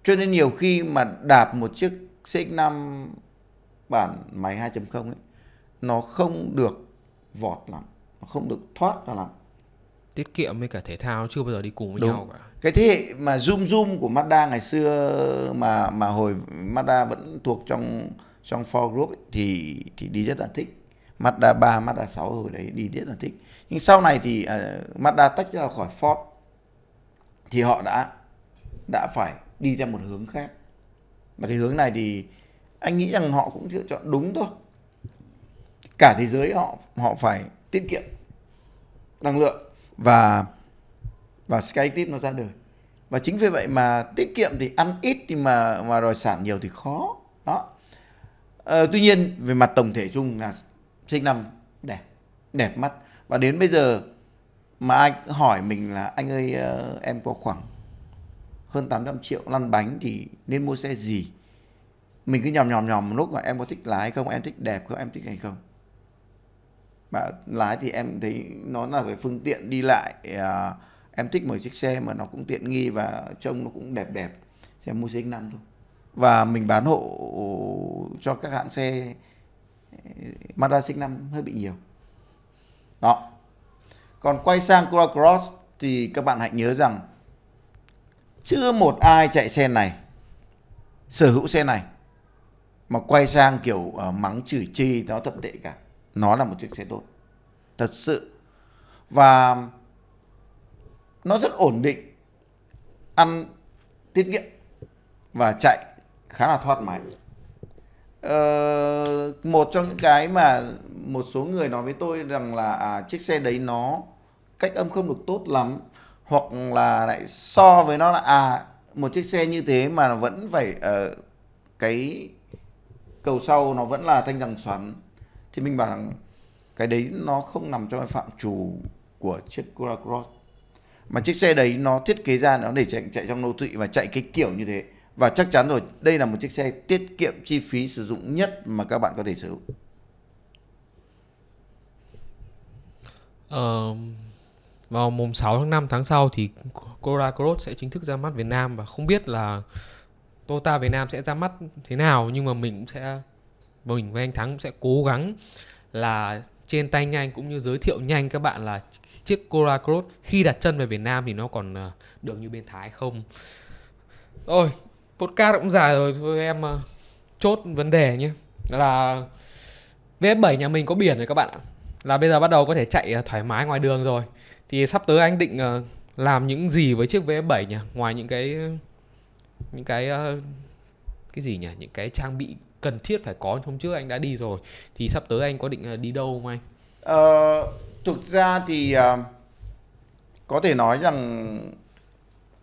Cho nên nhiều khi mà đạp một chiếc CX5 bản máy 2.0 ấy nó không được vọt lắm nó không được thoát ra lắm tiết kiệm với cả thể thao chưa bao giờ đi cùng với Đúng. nhau cả. Cái thế hệ mà zoom zoom của Mazda ngày xưa mà mà hồi Mazda vẫn thuộc trong trong Ford Group ấy, thì thì đi rất là thích. Mazda 3, Mazda 6 hồi đấy đi rất là thích. Nhưng sau này thì uh, Mazda tách ra khỏi Ford thì họ đã đã phải đi theo một hướng khác. Và cái hướng này thì anh nghĩ rằng họ cũng lựa chọn đúng thôi. Cả thế giới họ họ phải tiết kiệm năng lượng và và Skytip nó ra đời. Và chính vì vậy mà tiết kiệm thì ăn ít thì mà mà đòi sản nhiều thì khó. Đó. Ờ, tuy nhiên về mặt tổng thể chung là sinh năm đẹp đẹp mắt. Và đến bây giờ mà ai hỏi mình là anh ơi ờ, em có khoảng hơn 800 triệu lăn bánh thì nên mua xe gì? Mình cứ nhòm nhòm nhòm một lúc là em có thích lái không em thích đẹp không em thích hay không mà lái thì em thấy nó là cái phương tiện đi lại à, em thích một chiếc xe mà nó cũng tiện nghi và trông nó cũng đẹp đẹp thì em mua xe X5 thôi. Và mình bán hộ cho các hãng xe eh, Mazda CX-5 hơi bị nhiều. Đó. Còn quay sang Corolla Cross thì các bạn hãy nhớ rằng chưa một ai chạy xe này sở hữu xe này mà quay sang kiểu uh, mắng chửi chi nó thậm tệ cả nó là một chiếc xe tốt thật sự. Và nó rất ổn định. Ăn tiết kiệm và chạy khá là thoát mái. Ờ, một trong những cái mà một số người nói với tôi rằng là à, chiếc xe đấy nó cách âm không được tốt lắm hoặc là lại so với nó là à một chiếc xe như thế mà vẫn phải uh, cái cầu sau nó vẫn là thanh rằng xoắn thì mình bảo rằng cái đấy nó không nằm trong phạm trù của chiếc Corolla Cross. Mà chiếc xe đấy nó thiết kế ra nó để chạy chạy trong đô thị và chạy cái kiểu như thế. Và chắc chắn rồi đây là một chiếc xe tiết kiệm chi phí sử dụng nhất mà các bạn có thể sử dụng. Ờ, vào mùng 6 tháng 5 tháng sau thì Corolla Cross sẽ chính thức ra mắt Việt Nam và không biết là Toyota Việt Nam sẽ ra mắt thế nào nhưng mà mình cũng sẽ mình với anh Thắng cũng sẽ cố gắng là trên tay nhanh cũng như giới thiệu nhanh các bạn là chiếc Cora Cross. Khi đặt chân về Việt Nam thì nó còn ờ, được như bên Thái không. Rồi, podcast cũng dài rồi thôi em ờ, chốt vấn đề nhé. Là VF7 nhà mình có biển rồi các bạn ạ. Là bây giờ bắt đầu có thể chạy ờ, thoải mái ngoài đường rồi. Thì sắp tới anh định làm những gì với chiếc VF7 nhỉ? Ngoài những cái những cái cái gì nhỉ? Những cái trang bị cần thiết phải có hôm trước anh đã đi rồi thì sắp tới anh có định à, đi đâu không anh? Ờ, thực ra thì à, có thể nói rằng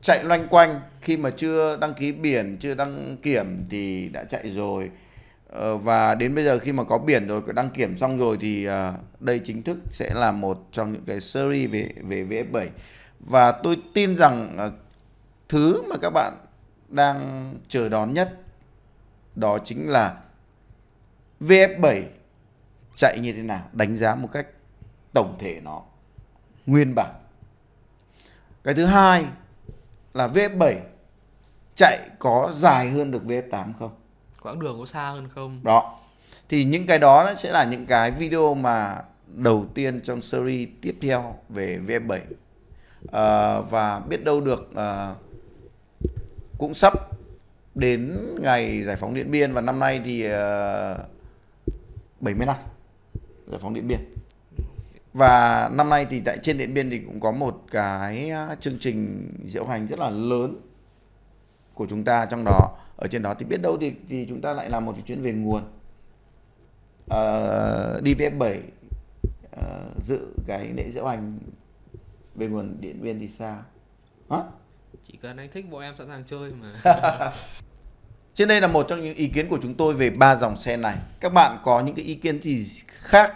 chạy loanh quanh khi mà chưa đăng ký biển chưa đăng kiểm thì đã chạy rồi. Ờ, và đến bây giờ khi mà có biển rồi có đăng kiểm xong rồi thì à, đây chính thức sẽ là một trong những cái series về về VF7 và tôi tin rằng thứ mà các bạn đang chờ đón nhất đó chính là VF7 chạy như thế nào đánh giá một cách tổng thể nó nguyên bản. Cái thứ hai là VF7 chạy có dài hơn được VF8 không? Quãng đường có xa hơn không? Đó. Thì những cái đó sẽ là những cái video mà đầu tiên trong series tiếp theo về VF7 Ờ, và biết đâu được ờ, cũng sắp đến ngày giải phóng Điện Biên. Và năm nay thì ờ, uh, 70 năm giải phóng Điện Biên. Và năm nay thì tại trên Điện Biên thì cũng có một cái ờ, chương trình diễu hành rất là lớn của chúng ta trong đó. Ở trên đó thì biết đâu thì thì chúng ta lại làm một cái chuyến về nguồn. Uh, đi VF7 uh, dự cái lễ diễu hành về nguồn Điện Biên thì sao? Hả? Chỉ cần anh thích bọn em sẵn sàng chơi mà Trên đây là một trong những ý kiến của chúng tôi về ba dòng xe này. Các bạn có những cái ý kiến gì khác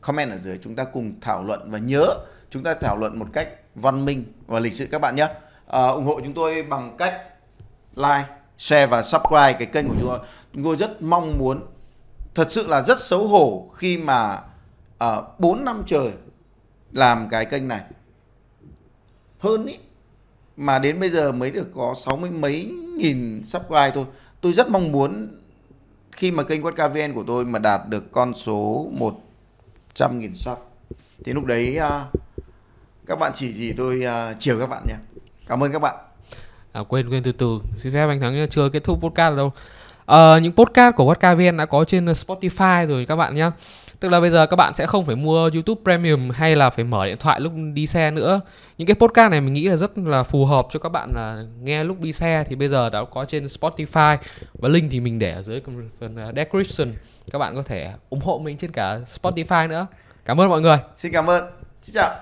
comment ở dưới chúng ta cùng thảo luận và nhớ chúng ta thảo luận một cách văn minh và lịch sự các bạn nhé. À, ủng hộ chúng tôi bằng cách like, share và subscribe cái kênh của chúng tôi. Chúng tôi rất mong muốn thật sự là rất xấu hổ khi mà ờ, bốn 4 năm trời làm cái kênh này hơn ý mà đến bây giờ mới được có sáu mươi mấy nghìn subscribe thôi. Tôi rất mong muốn khi mà kênh Quất KVN của tôi mà đạt được con số 100 nghìn sub. Thì lúc đấy uh, các bạn chỉ gì tôi uh, chiều các bạn nhé. Cảm ơn các bạn. À, quên quên từ từ. Xin phép anh thắng chưa kết thúc podcast đâu. Uh, những podcast của Quất KVN đã có trên Spotify rồi các bạn nhé. Tức là bây giờ các bạn sẽ không phải mua YouTube Premium hay là phải mở điện thoại lúc đi xe nữa. Những cái podcast này mình nghĩ là rất là phù hợp cho các bạn là nghe lúc đi xe thì bây giờ đã có trên Spotify và link thì mình để ở dưới phần à, description. Các bạn có thể ủng hộ mình trên cả Spotify nữa. Cảm ơn mọi người. Xin cảm ơn. Xin chào.